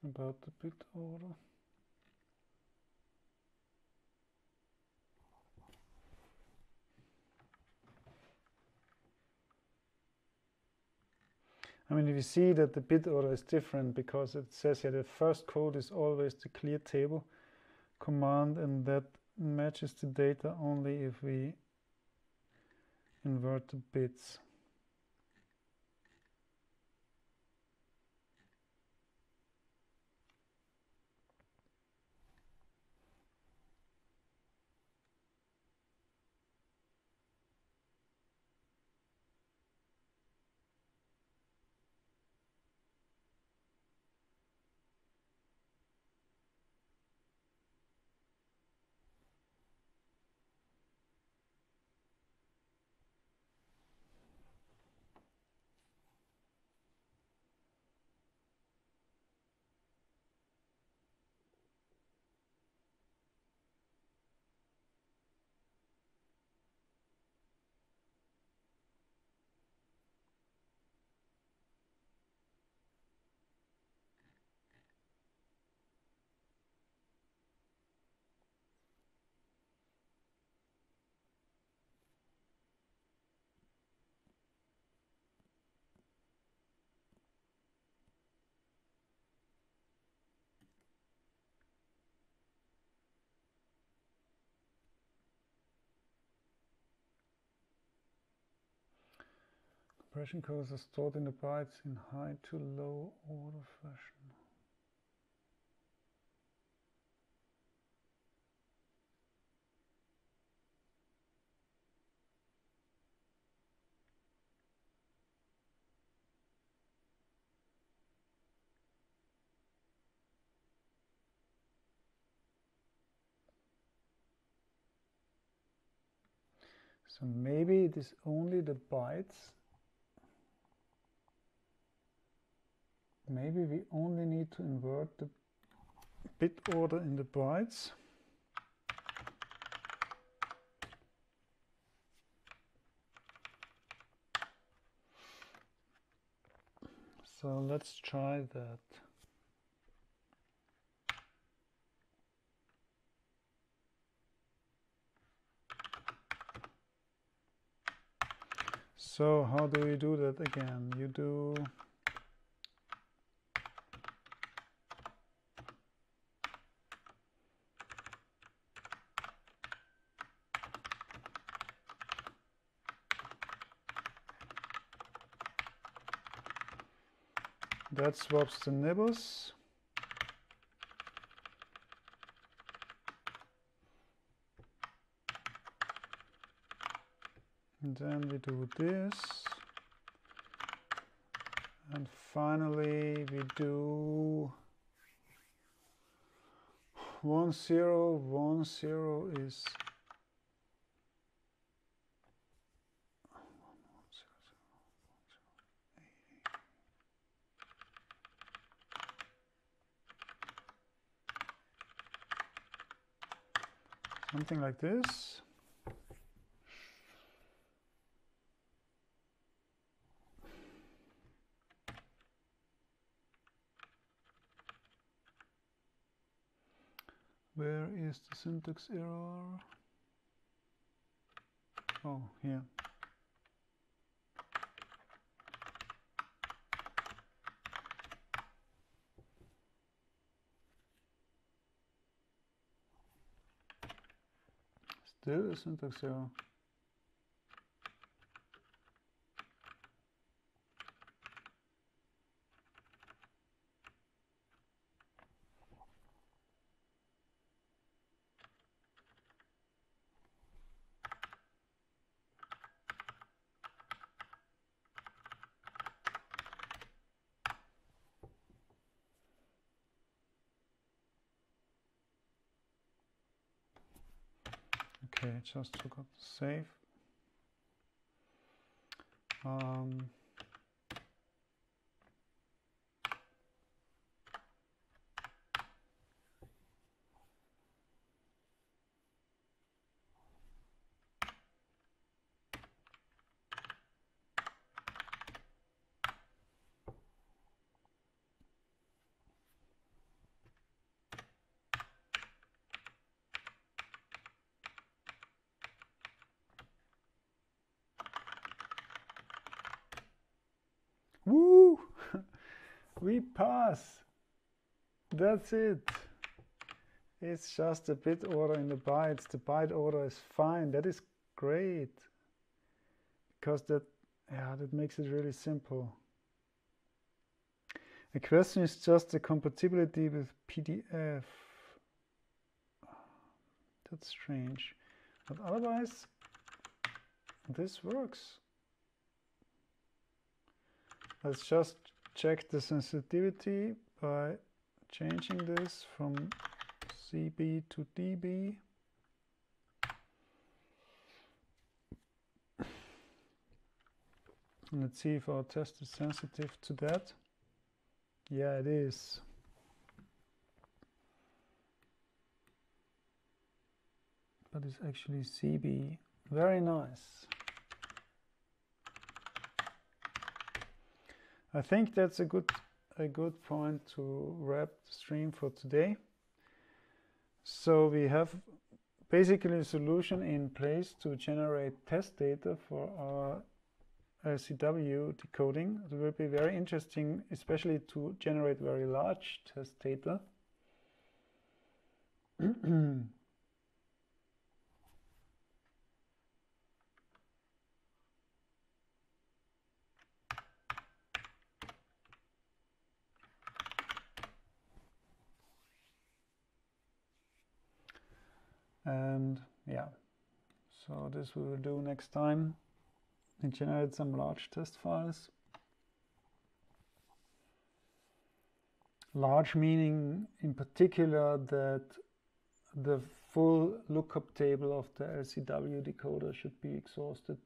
about the bit order. I mean, if you see that the bit order is different because it says here the first code is always the clear table command and that matches the data only if we invert the bits. Compression codes are stored in the bytes in high to low order fashion. So maybe it is only the bytes maybe we only need to invert the bit order in the bytes. So let's try that. So how do we do that again? You do That swaps the nibbles. And then we do this. And finally we do one zero, one zero is something like this. Where is the syntax error? Oh, here. Still a syntax error. Okay, just forgot to save. Um, We pass. That's it. It's just a bit order in the bytes. The byte order is fine. That is great. Because that, yeah, that makes it really simple. The question is just the compatibility with PDF. That's strange. But otherwise, this works. Let's just check the sensitivity by changing this from CB to DB. Let's see if our test is sensitive to that. Yeah, it is. But it's actually CB. Very nice. I think that's a good a good point to wrap the stream for today. So we have basically a solution in place to generate test data for our LZW decoding. It will be very interesting, especially to generate very large test data. (clears throat) (clears throat) and yeah. So this we will do next time. And generate some large test files. Large meaning in particular that the full lookup table of the LZW decoder should be exhausted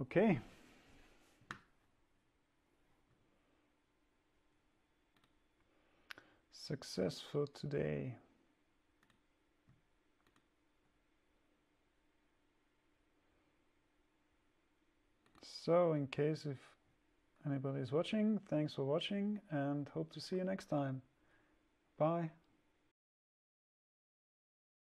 Okay. Successful today. So in case if anybody is watching, thanks for watching and hope to see you next time. Bye.